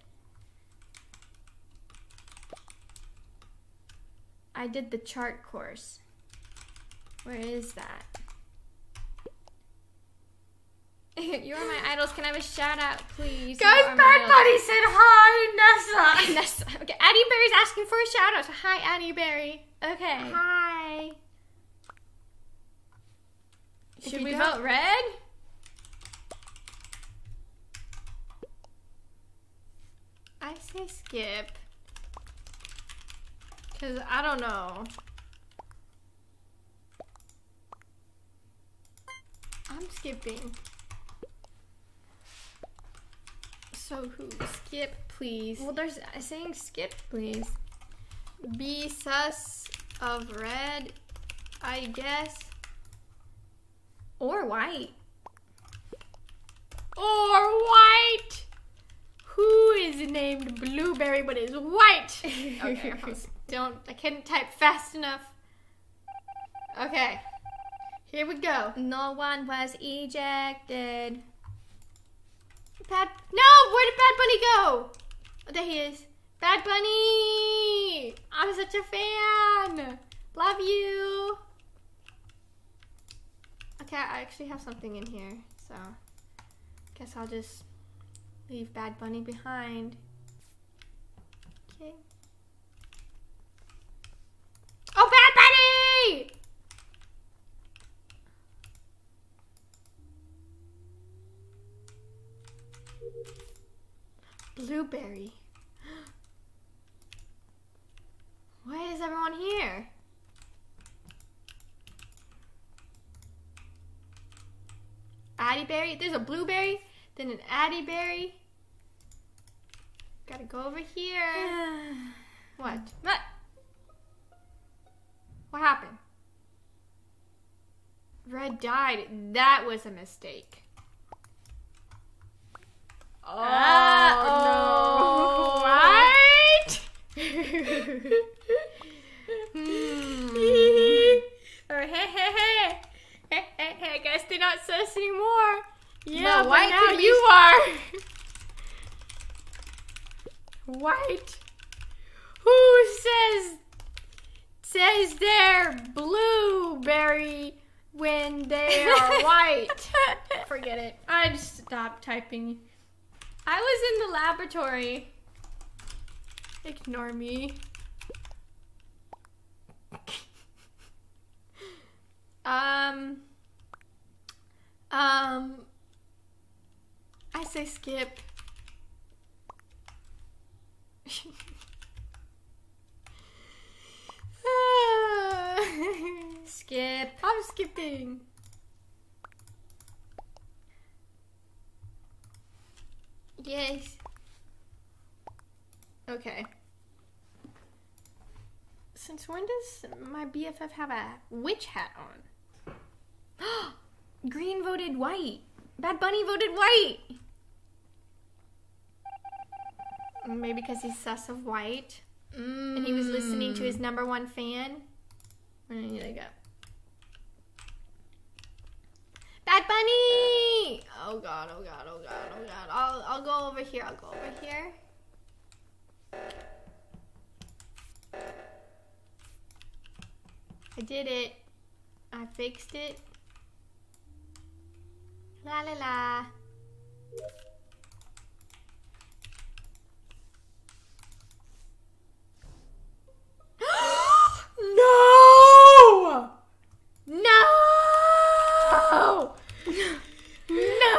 I did the chart course. Where is that? you are my idols. Can I have a shout out, please? Guys, Bad. Bunny said hi, Nessa. Nessa. Okay, Addie Berry's asking for a shout out. So Hi, Addie Berry. Okay. Hi. Should we vote red? I say skip. Cause I don't know. I'm skipping. So who? Skip, please. Well, there's saying skip, please. Be sus of red, I guess. Or white. Or white. Who is named Blueberry but is white? Okay, I don't. I couldn't type fast enough. Okay, here we go. No one was ejected. Bad. No, where did Bad Bunny go? Oh, there he is. Bad Bunny. I'm such a fan. Love you. Okay, I actually have something in here, so guess I'll just leave Bad Bunny behind. Okay. Oh, Bad Bunny! Blueberry. Why is everyone here? Addie berry. There's a blueberry, then an Addie berry. Gotta go over here. What? What? What happened? Red died. That was a mistake. Oh, Uh-oh. no. What? hmm. Or hey, hey, hey. Hey, hey, hey. I guess they're not sus anymore. Yeah, No, now you are. White. Who says says they're blueberry when they are white? Forget it. I just stopped typing. I was in the laboratory. Ignore me. Um. Um. I say skip. Skip. I'm skipping. Yes. Okay. Since when does my BFF have a witch hat on? Green voted white. Bad Bunny voted white. Maybe because he's sus of white and he was listening to his mm. number one fan. And here they go. Bad Bunny! Oh god, oh god, oh god, oh god. I'll, I'll go over here, I'll go over here. I did it. I fixed it. La la la. no! No! No!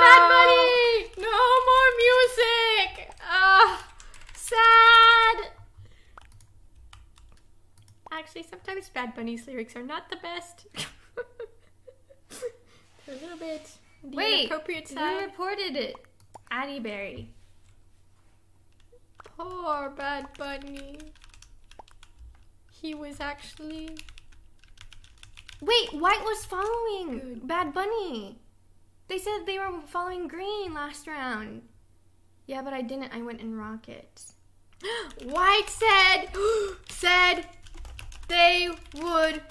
Bad Bunny! No more music! Ah, sad! Actually, sometimes Bad Bunny's lyrics are not the best. They're a little bit the Wait, inappropriate We side. reported it. Addie Berry. Poor Bad Bunny. He was actually Wait, White was following Good. Bad Bunny. They said they were following Green last round. Yeah, but I didn't. I went in Rocket. White said said they would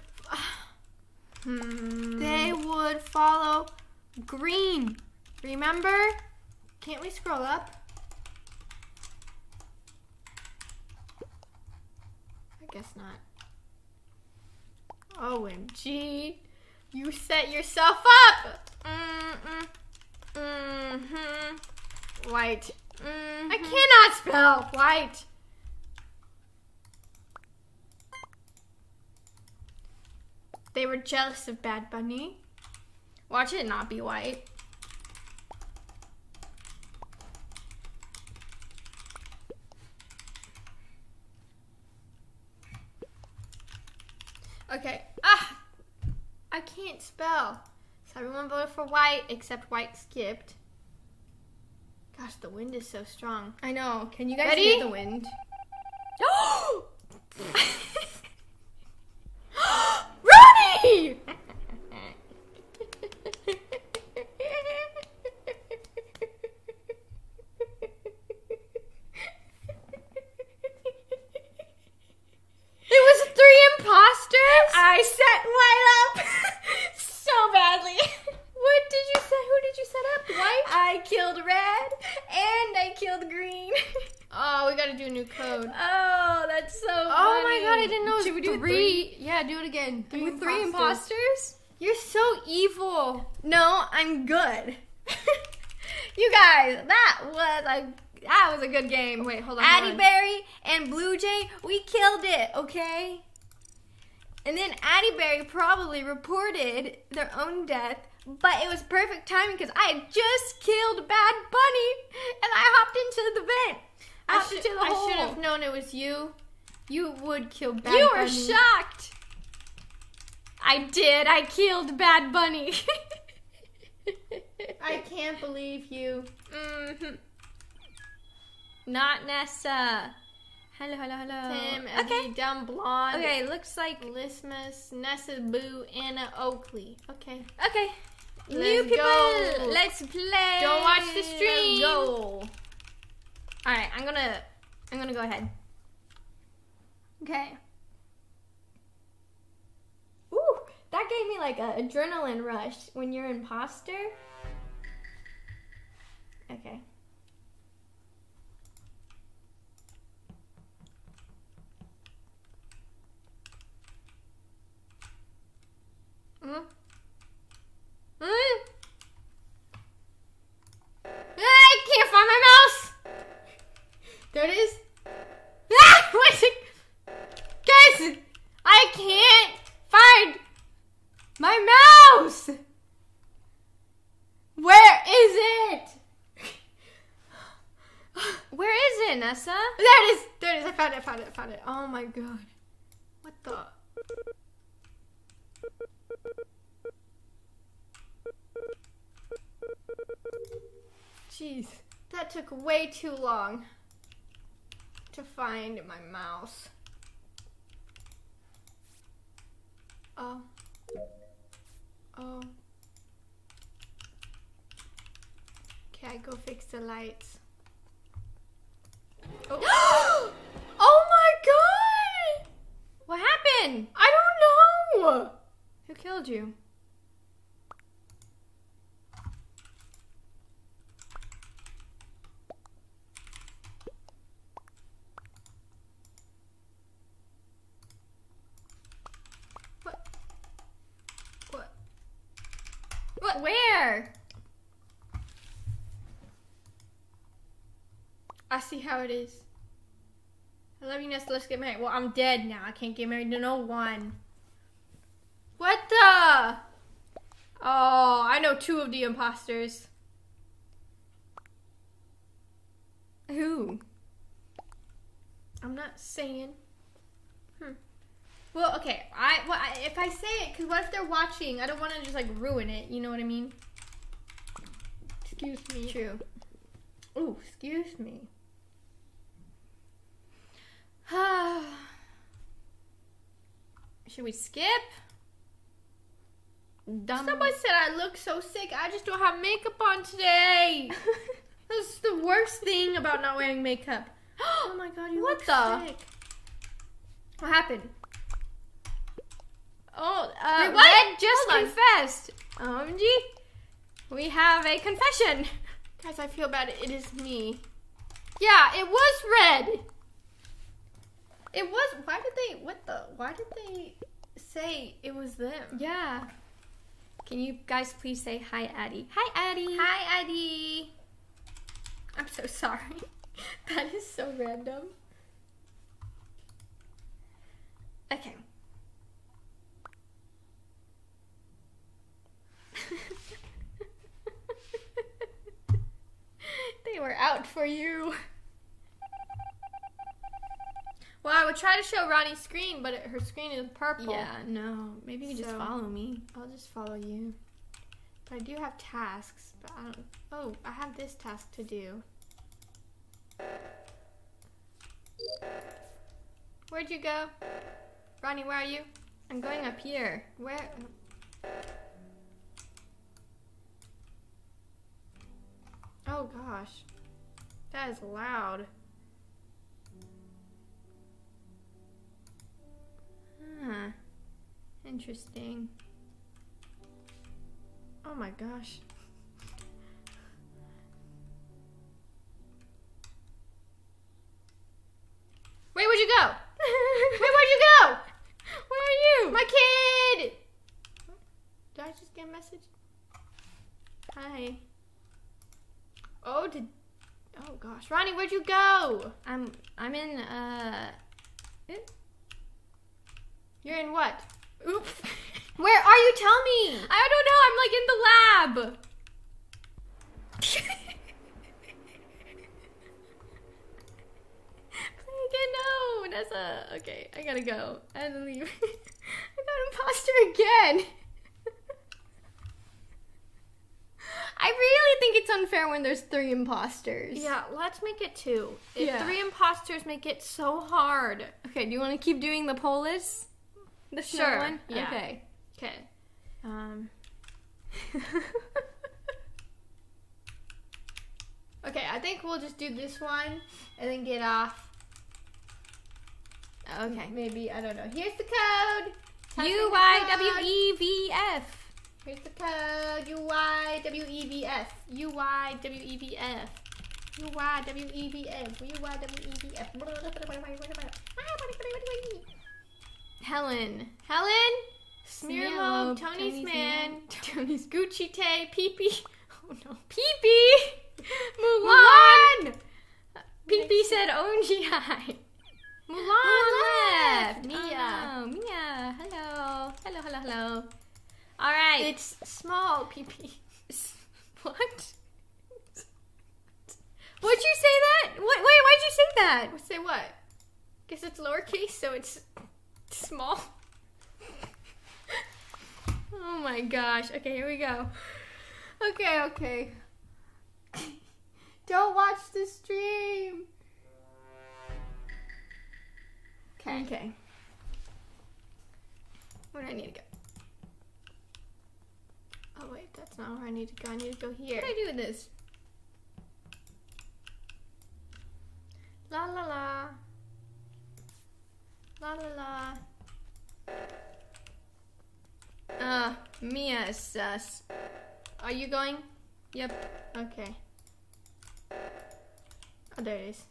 Hmm. they would follow green. Remember? Can't we scroll up? I guess not. OMG. You set yourself up. Mm-mm. Mm-hmm. White. Mm-hmm. I cannot spell white. They were jealous of Bad Bunny. Watch it not be white. Okay. Ah! I can't spell. So everyone voted for white except white skipped. Gosh, the wind is so strong. I know. Can you guys Ready? hear the wind? Ronnie! It was three imposters? I set white up so badly. What did you say? Who did you set up? White? I killed red and I killed green. Oh, we gotta do a new code. oh, that's so Oh my funny. god, I didn't know it Should was we do three. Yeah, do it again. Three, three imposters? You're so evil. No, I'm good. you guys, that was a that was a good game. Wait, hold on. hold Addie on. Berry and Blue Jay, we killed it, okay? Berry probably reported their own death, but it was perfect timing because I had just killed Bad Bunny and I hopped into the vent. I I should, I should have known it was you. You would kill Bad you were shocked. I did. I killed Bad Bunny. I can't believe you. hmm Not Nessa. Hello, hello, hello. Tim, okay. dumb blonde. Okay, looks like Lismus, Nessa Boo, Anna Oakley. Okay. okay. New Let's people, go. let's play. Don't watch the stream. Let's go. All right, I'm gonna, I'm gonna go ahead. Okay. Ooh, that gave me like an adrenaline rush when you're imposter. Okay. Mm. Mm. I can't find my mouse! There it is. Ah, what is it? Guys, I can't find my mouse! Where is it? Where is it, Nessa? There it is! There it is! I found it, I found it, I found it. Oh my god. What the? Jeez, that took way too long to find my mouse. Oh. Oh. Okay, I go fix the lights. Oh. oh my god! What happened? I don't know! Who killed you? What? What? What? Where? I see how it is. I love you, Nesta. Let's get married. Well, I'm dead now. I can't get married to no one. What the? Oh, I know two of the imposters. Who? I'm not saying. Hmm. Well, okay. I well, I, if I say it, because what if they're watching? I don't want to just like ruin it. You know what I mean? Excuse me. True. Oh, excuse me. Should we skip? Dumb. Somebody said I look so sick. I just don't have makeup on today. That's the worst thing about not wearing makeup. Oh my god, you What look the? sick. What happened? Oh, uh, Wait? Red just Hold on. confessed. OMG. We have a confession. Guys, I feel bad. It is me. Yeah, it was red. It was. Why did they? What the? Why did they say it was them? Yeah. Can you guys please say hi, Addie? Hi, Addie. Hi, Eddie. I'm so sorry. that is so random. Okay. They were out for you. Well, I would try to show Ronnie's screen, but it, her screen is purple. Yeah, no. Maybe you just So- follow me. I'll just follow you. But I do have tasks, but I don't. Oh, I have this task to do. Where'd you go? Ronnie, where are you? I'm going up here. Where? Oh gosh. That is loud. Interesting. Oh my gosh. Wait, where'd you go? Wait, where'd you go? Where are you? My kid! Did I just get a message? Hi. Oh, did. Oh gosh. Ronnie, where'd you go? I'm I'm in uh You're in what? Oops. Where are you? Tell me. I don't know. I'm like in the lab. Again. No, Vanessa. Okay, I gotta go. I to leave. I got imposter again. I really think it's unfair when there's three imposters. Yeah, let's make it two. If Yeah. three imposters make it so hard. Okay, do you want to keep doing the poll list? The snow Sure, one? yeah. Okay. Okay. Um. Okay, I think we'll just do this one and then get off. okay. Maybe I don't know. Here's the code. Type U Y. W E V F. Here's the code. U Y W E V F. U Y W E V F. U Y W E V F. U Y W E V F. Helen. Helen. Smearlobe. Tony's man. Tony's Gucci Tay. Pee Pee. Oh no. Pee Pee. Mulan. Pee Pee said oh, OMG hi. Mulan left. Mia. Oh, Mia. Hello. Hello, hello, hello. All right. It's small Pee. what? Why'd you say that? What? Wait, why'd you say that? Say what? Guess it's lowercase, so it's small. oh my gosh. Okay, here we go. Okay, okay. Don't watch the stream. Okay. Okay. Where do I need to go? Oh wait, that's not where I need to go. I need to go here. What do I do with this? La la la. La la la. Uh, Mia is sus. Are you going? Yep. Okay. Oh, there it is.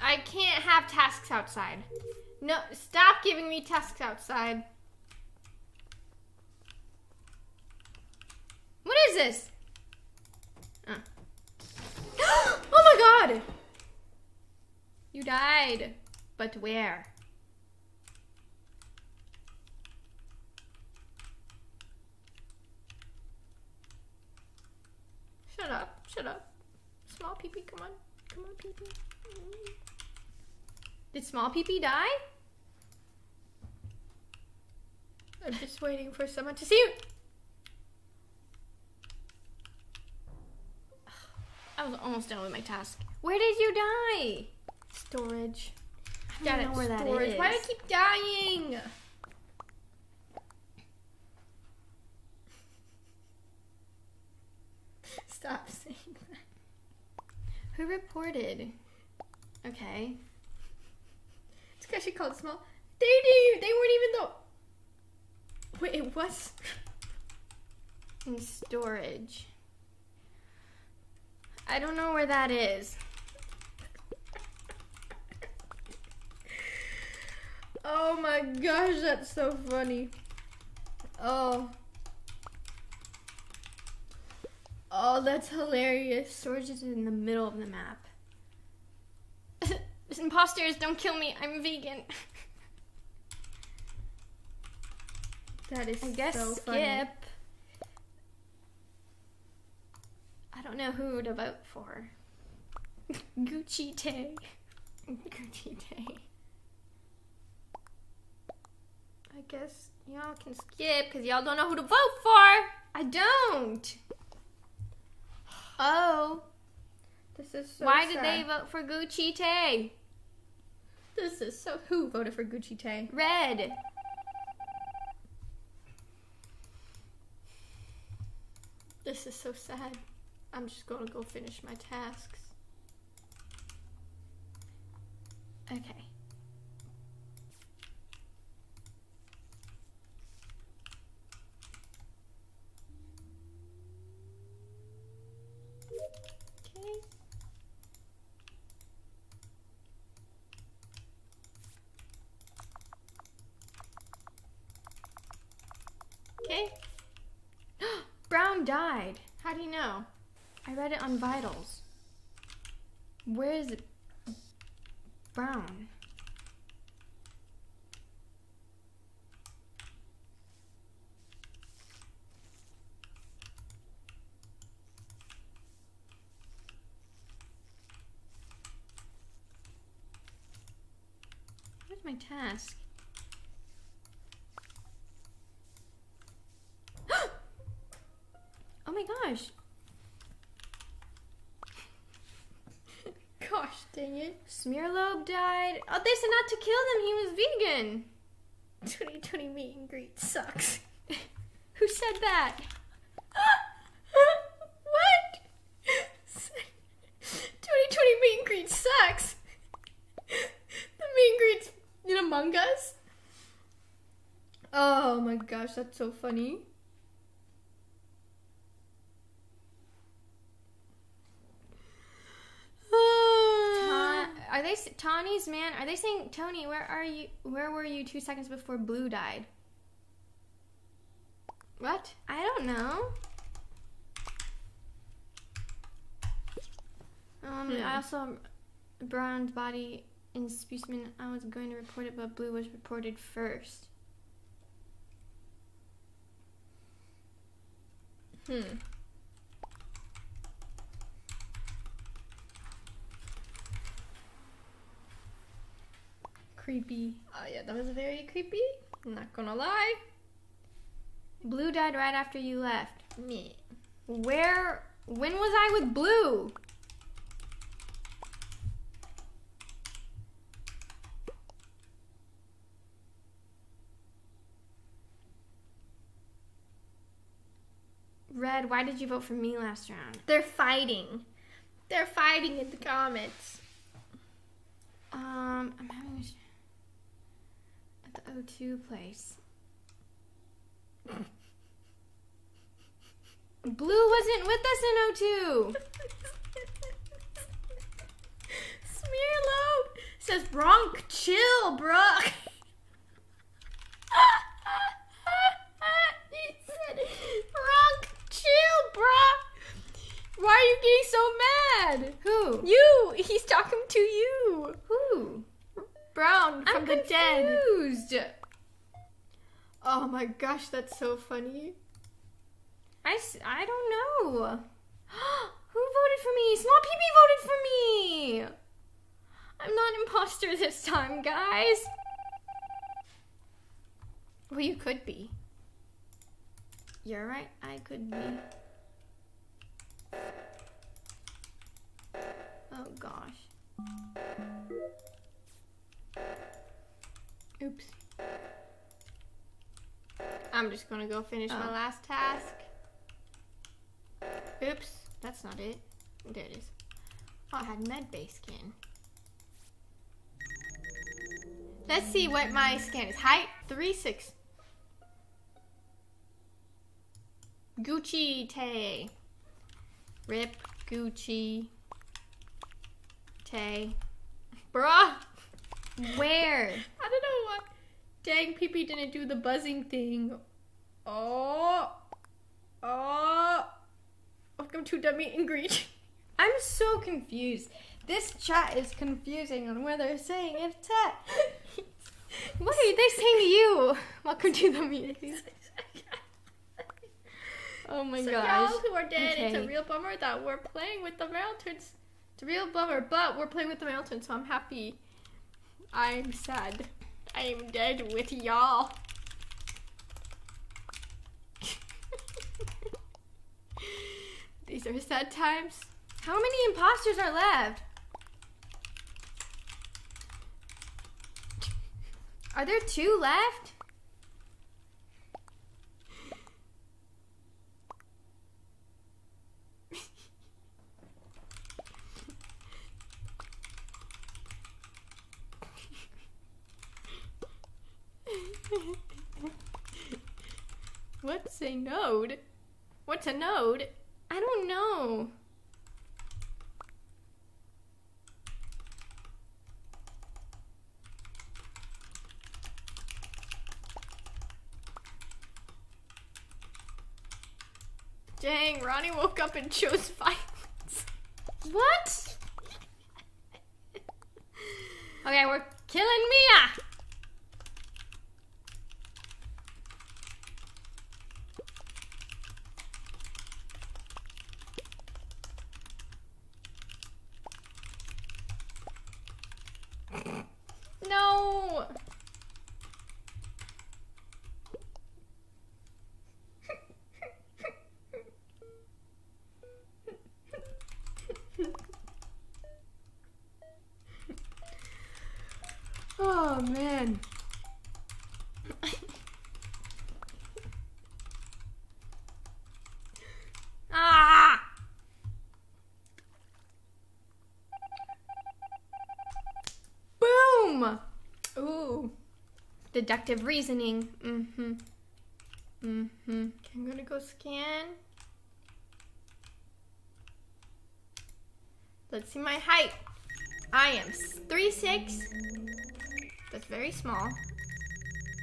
I can't have tasks outside. No, stop giving me tasks outside. What is this? Uh. oh my god! You died. But where? Shut up, shut up. Small peepee, come on. Come on, peepee. Mm. Did small peepee die? I'm just waiting for someone to see you. I was almost done with my task. Where did you die? Storage. I don't know where that Storage. is. Why do I keep dying? Stop saying that. Who reported? Okay. It's because she called small. They didn't. They weren't even though. Wait, it was. In storage. I don't know where that is. Oh my gosh, that's so funny. Oh. Oh, that's hilarious. Storage is in the middle of the map. Imposters, don't kill me. I'm vegan. That is I guess so skip. I don't know who to vote for. Gucci Tay. Gucci Day. I guess y'all can skip because y'all don't know who to vote for. I don't. Oh, This is so why did sad. they vote for Gucci Tay? This is so. Who voted for Gucci Tay? Red. This is so sad. I'm just gonna go finish my tasks. Okay. Okay. Brown died. How do you know? I it on Vitals. Where is it? Brown. Where's my task? oh my. Gosh dang it. Smearlobe died. Oh, they said not to kill him. He was vegan. 2020 meet and greet sucks. Who said that? what? 2020 meet and greet sucks. the meet and greets in Among Us. Oh my gosh, that's so funny. Are they s- Tawny's man? Are they saying Tony? Where are you? Where were you two seconds before Blue died? what? I don't know. Um, Hmm. I also Brown's body in Specimen. I was going to report it, but Blue was reported first. Hmm. Creepy. Oh yeah, that was very creepy. I'm not gonna lie. Blue died right after you left. Me. Where? When was I with Blue? Red, why did you vote for me last round? They're fighting. They're fighting in the comments. Um, I'm having a at the O2 place. Blue wasn't with us in O2. Smearlow says Bronk, chill, bruh. he said, Bronk, chill, bruh. Why are you getting so mad? Who? You. He's talking to you. Who? Brown from I'm the dead. confused. Oh my gosh, that's so funny. I, I don't know. Who voted for me? Small PB voted for me. I'm not imposter this time, guys. Well, you could be. You're right. I could be. Oh gosh. Oops. I'm just gonna go finish my Oh. last task. Oops, that's not it. There it is. Oh, I had MedBay skin. Let's see what my skin is. Height three six. Gucci Tay. Rip Gucci Tay. Bruh. Where? I don't know what. Dang, PP didn't do the buzzing thing. Oh. Oh. Welcome to meet and greet. I'm so confused. This chat is confusing on where they're saying it's at. What are they saying to you? Welcome to the meeting. Oh my so gosh. y'all who are dead, it's a real bummer that we're playing with the mountains. It's a real bummer, but we're playing with the mountains, so I'm happy. I'm sad. I am dead with y'all. These are sad times. How many imposters are left? Are there two left? A node? What's a node? I don't know. Dang, Ronnie woke up and chose violence. What? Okay, we're killing Mia. No. oh man. Ah! Boom! Ooh. Deductive reasoning. Mm-hmm. Mm-hmm. I'm gonna go scan. Let's see my height. I am s- 3'6". That's very small.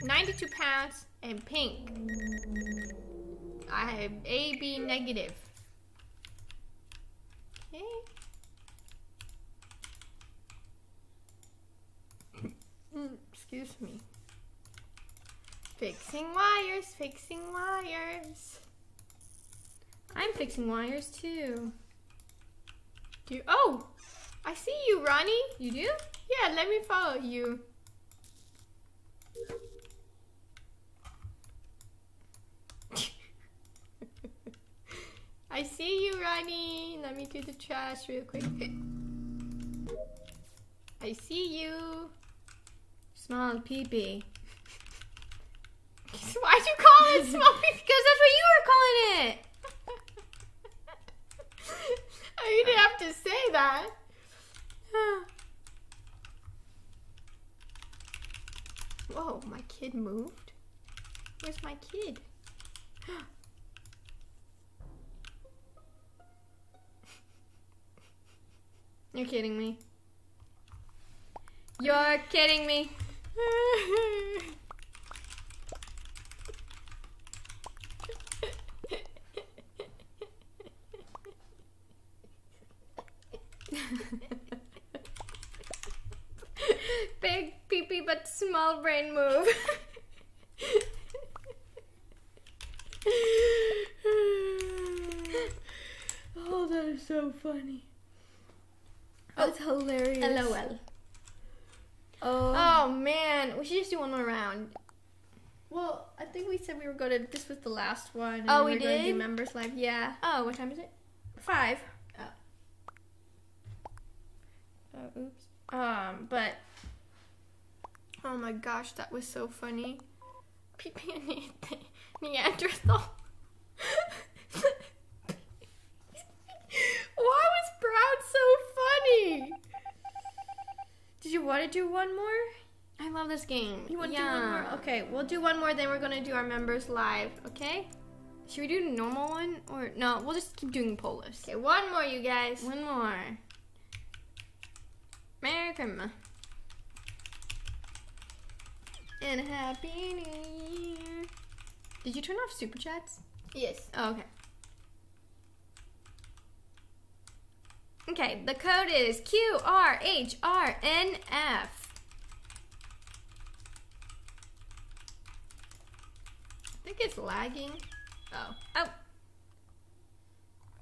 92 pounds and pink. I have AB negative. Okay. Mm, Excuse me. Fixing wires, fixing wires. I'm fixing wires too. Do you, oh, I see you, Ronnie. You do? Yeah, let me follow you. I see you Ronnie. Let me do the trash real quick. I see you. Small peepee. Why'd you call it small Because that's what you were calling it. oh, you didn't have to say that. Whoa, my kid moved? Where's my kid? You're kidding me. You're kidding me. Big peepee but small brain move. oh, that is so funny. Oh, That's hilarious. LOL. Oh. Oh man, we should just do one more round. Well, I think we said we were going to. This was the last one. and Oh, we do did? members live. Yeah. Oh, what time is it? Five. Oh, oops. Um, but oh my gosh, that was so funny. Ne- Neanderthal. Why was Brown so funny? Did you want to do one more? I love this game. You want to do one more? Okay, we'll do one more. Then we're gonna do our members live. Okay. Should we do a normal one or no? We'll just keep doing Polus. Okay, one more, you guys. One more. Merry Christmas. And Happy New Year. Did you turn off super chats? Yes. Oh, okay. Okay, the code is Q R H R N F. I think it's lagging. Oh, Oh.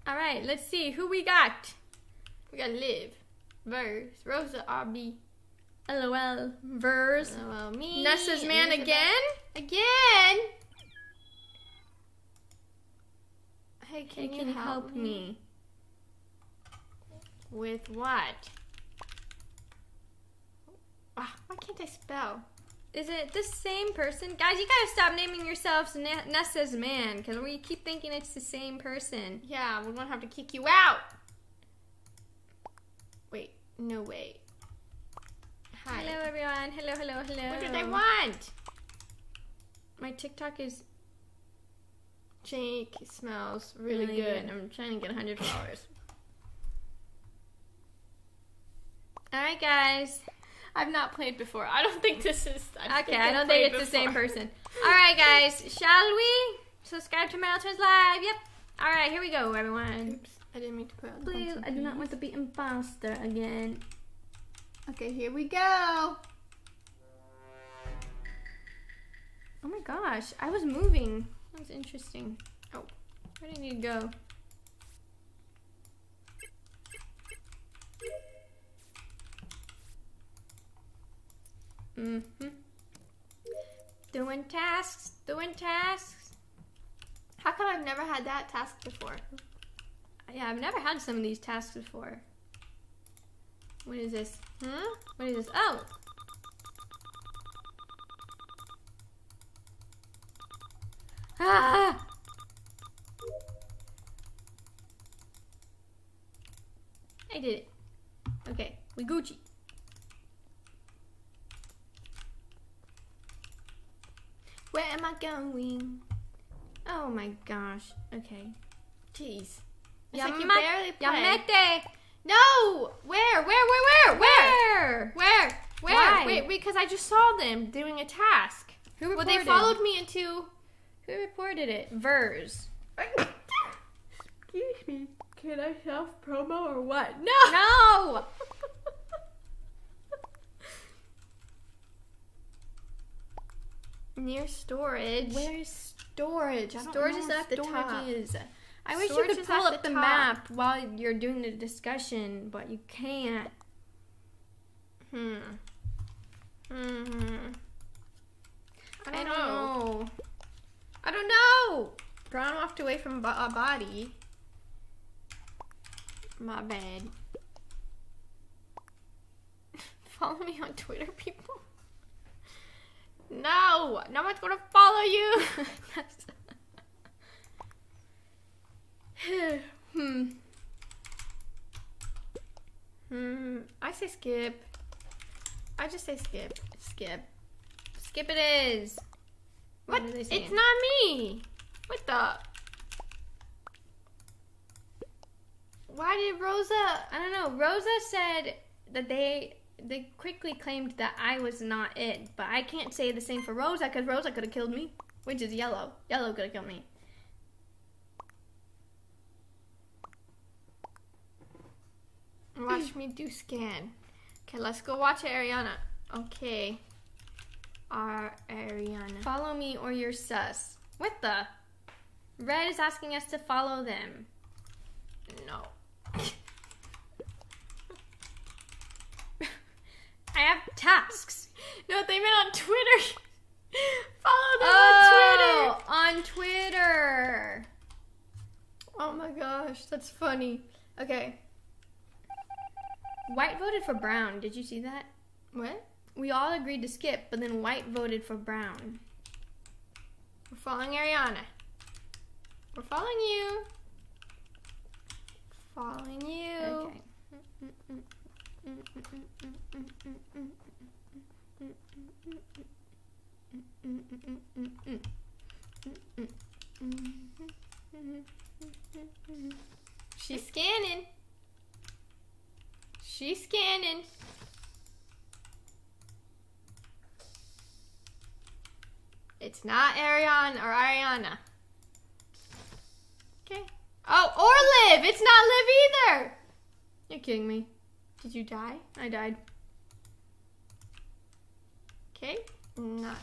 All right, let's see who we got. we got Liv, Verse, Rosa, RB. LOL. Vers. Hello, me. Nessa's man again? Again. Hey, Can, you help me? With what? Ah, why can't I spell? Is it the same person? Guys, you gotta stop naming yourselves Ne- Nessa's man because we keep thinking it's the same person. Yeah, we're gonna have to kick you out. No way. Hi. Hello, everyone. Hello, hello, hello. What did I want? My TikTok is Jake smells really, really good. good. I'm trying to get 100 followers. All right, guys. I've not played before. I don't think this is. I Okay, I don't think it's the same person. All right, guys. Shall we subscribe to Merrell Twins Live? Yep. All right, here we go, everyone. Oops, I didn't mean to put on the Please, I do not want to be imposter again. Okay, here we go. Oh my gosh, I was moving. That was interesting. Oh, where did you go? Mm-hmm. Doing tasks, doing tasks. How come I've never had that task before? Yeah, I've never had some of these tasks before. What is this? Hmm? What is this? Oh! Ah! I did it. Okay, we Gucci. Where am I going? Oh my gosh. Okay. Jeez. It's like you barely play. Yamete. No! Where? Where? Where? Where? Where? Where? Where? Why? Wait, because I just saw them doing a task. Who reported? it? Well, they followed me into. Who reported it? Vers. Excuse me. Can I self promo or what? No. No. Near storage. Where's storage? storage is at storage the top. Is. I wish Storage you could pull up the the, map while you're doing the discussion, but you can't. Hmm. Hmm. I don't, know. I don't know. Brown walked away from a body. My bad. follow me on Twitter, people. No, no one's gonna follow you. hmm. Hmm. I say skip. I just say skip. Skip. Skip it is. What? What It's not me. What the? Why did Rosa? I don't know. Rosa said that they they quickly claimed that I was not it, but I can't say the same for Rosa because Rosa could have killed me, which is yellow. Yellow could have killed me. Watch me do scan. Okay, let's go watch Ariana. Okay. Our Ariana. Follow me or you're sus. What the? Red is asking us to follow them. No. I have tasks. No, they meant on Twitter. Follow them Oh, on Twitter. on Twitter. Oh my gosh, that's funny. Okay. White voted for brown. Did you see that? What? We all agreed to skip, but then White voted for brown. We're following Ariana. We're following you. Following you. Okay. She's scanning. She's scanning. It's not Ariana or Ariana. Okay. Oh, or Liv. It's not Liv either. You're kidding me. Did you die? I died. Okay. Not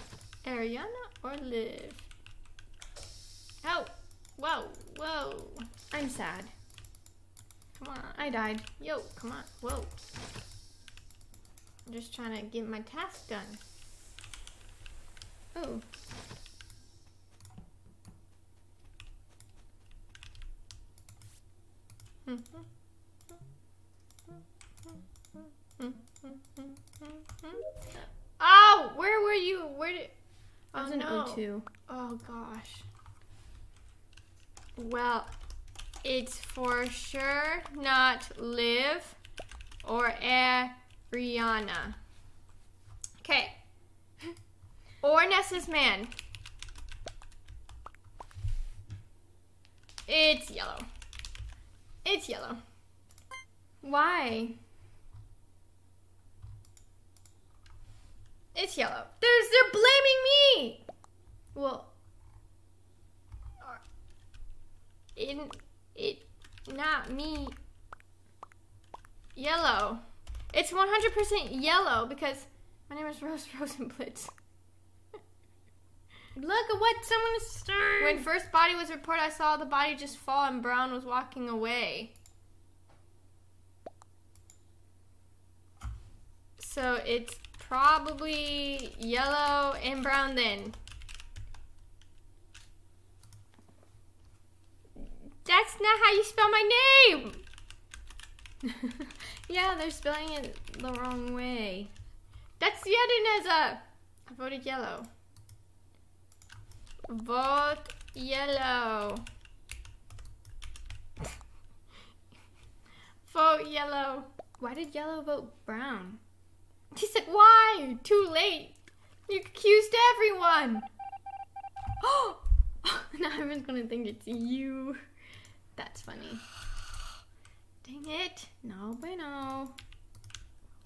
Ariana or Liv. Oh. Whoa. Whoa. I'm sad. Come on. I died. Yo, come on. Whoa. I'm just trying to get my task done. Oh. Oh, where were you? Where did? I Oh was in no. O2. Oh gosh. It's for sure not Liv or Ariana. Okay. Or Nessa's man. It's yellow. It's yellow. Why? It's yellow. There's they're blaming me. Well, uh, it not me. Yellow. It's 100% yellow because my name is Rose Rosenblitz. Look at what someone is stirring. When first body was reported, I saw the body just fall and Brown was walking away. So it's probably yellow and brown then. That's not how you spell my name. yeah, they're spelling it the wrong way. That's Yedineza. I uh, voted yellow. Vote yellow. Vote yellow. Why did yellow vote brown? He said, why? Too late. You accused everyone. Oh! now everyone's gonna think it's you. That's funny. Dang it. No bueno.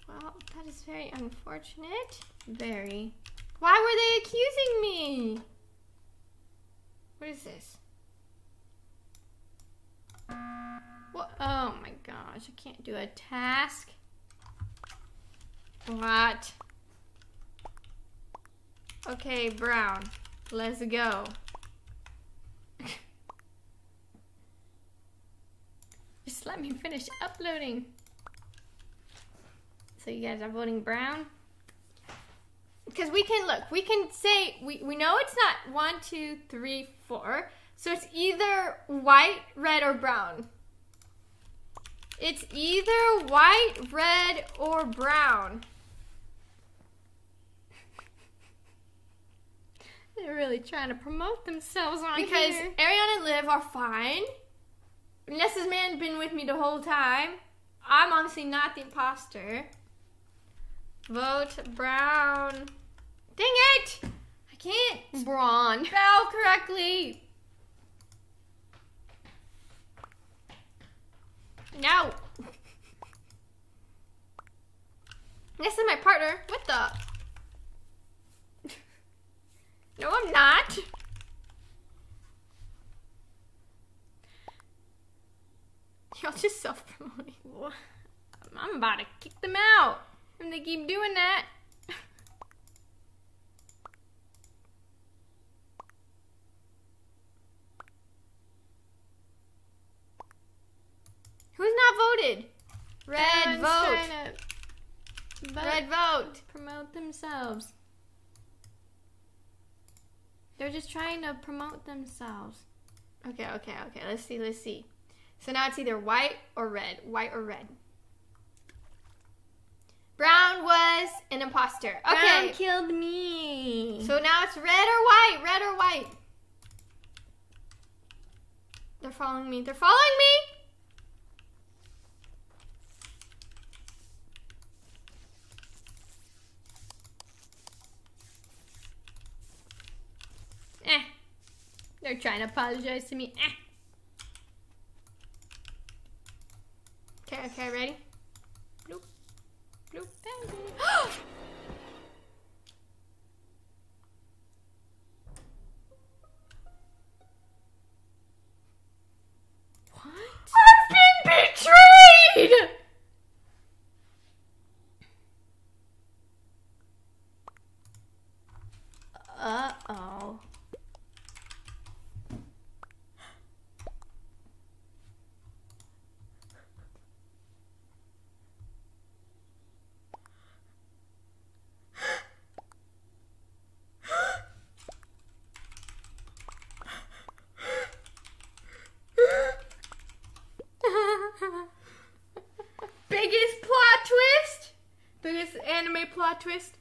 Well, that is very unfortunate. Very. Why were they accusing me? What is this? What? Oh my gosh, I can't do a task. What? Okay, Brown, let's go. Just let me finish uploading. So you guys are voting brown? because we can look, we can say we we know it's not one, two, three, four. So it's either white, red, or brown. It's either white, red, or brown. They're really trying to promote themselves on Because here. Ariana and Liv are fine. Nessa's man been with me the whole time. I'm obviously not the imposter. Vote brown. Dang it! I can't Brawn. spell correctly. No. Nessa's my partner. What the? No, I'm not. Y'all just self promoting. I'm about to kick them out. And they keep doing that. Who's not voted? Red Everyone's vote. vote. Red vote. Promote themselves. They're just trying to promote themselves. Okay, okay, okay. Let's see, let's see. So now it's either white or red. White or red. Brown was an imposter. Okay. Brown killed me. So now it's red or white. Red or white. They're following me. They're following me. Eh. They're trying to apologize to me. Eh. Okay, okay, ready? Bloop. Bloop. what? I've been betrayed! Uh oh. Biggest plot twist? Biggest anime plot twist?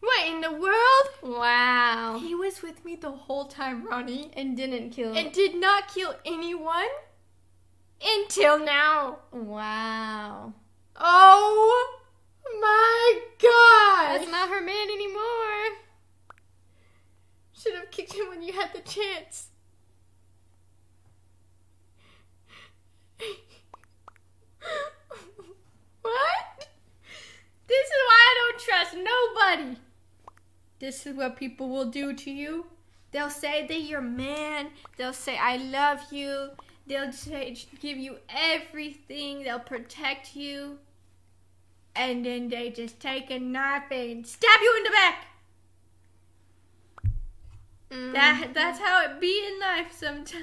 What in the world? Wow. He was with me the whole time, Ronnie, And didn't kill. and did not kill anyone until now. wow. Oh my god! That's not her man anymore. Should have kicked him when you had the chance. what? This is why I don't trust nobody. This is what people will do to you. They'll say they're your man. They'll say I love you. They'll say give you everything. They'll protect you. And then they just take a knife and stab you in the back. Mm-hmm. That that's how it be in life sometimes.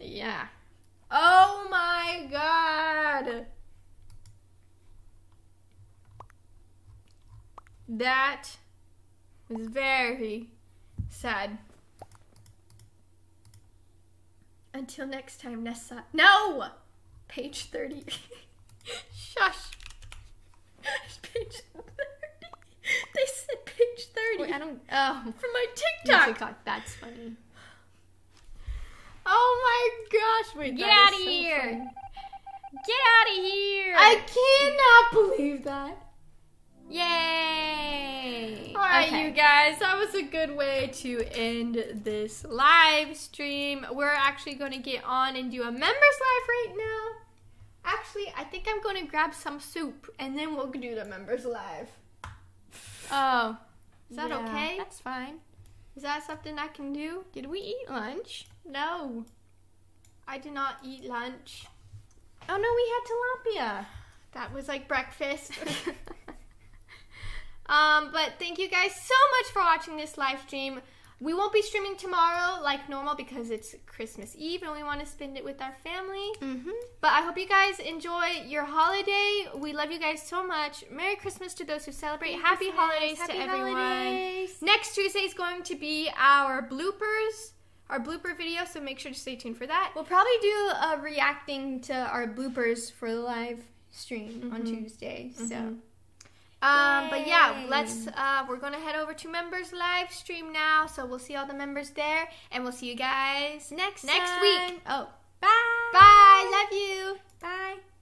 Yeah. Oh my god. That was very sad. Until next time, Nessa. No! Page 30. Shush. Page 30. They said page 30 Wait, I don't. Oh. for my TikTok. TikTok. TikTok. That's funny. Oh my gosh. Wait, Get outta is so here. funny. Get out of here. I cannot believe that. Yay. All right, Okay. you guys, that was a good way to end this live stream. We're actually going to get on and do a members live right now. Actually, I think I'm going to grab some soup and then we'll do the members live. Oh. Is that yeah, okay? That's fine. Is that something I can do? Did we eat lunch? No. I did not eat lunch. Oh no, we had tilapia. That was like breakfast. um, but thank you guys so much for watching this live stream. we won't be streaming tomorrow like normal because it's Christmas Eve and we want to spend it with our family. Mm-hmm. But I hope you guys enjoy your holiday. We love you guys so much. Merry Christmas to those who celebrate. Happy holidays Happy to everyone. holidays. Next Tuesday is going to be our bloopers, our blooper video, so make sure to stay tuned for that. We'll probably do a reacting to our bloopers for the live stream on Mhm. Tuesday. So Mhm. Um, but yeah, let's. Uh, we're gonna head over to members live stream now, so we'll see all the members there, and we'll see you guys next next time. week. Oh, Bye. bye. Love you.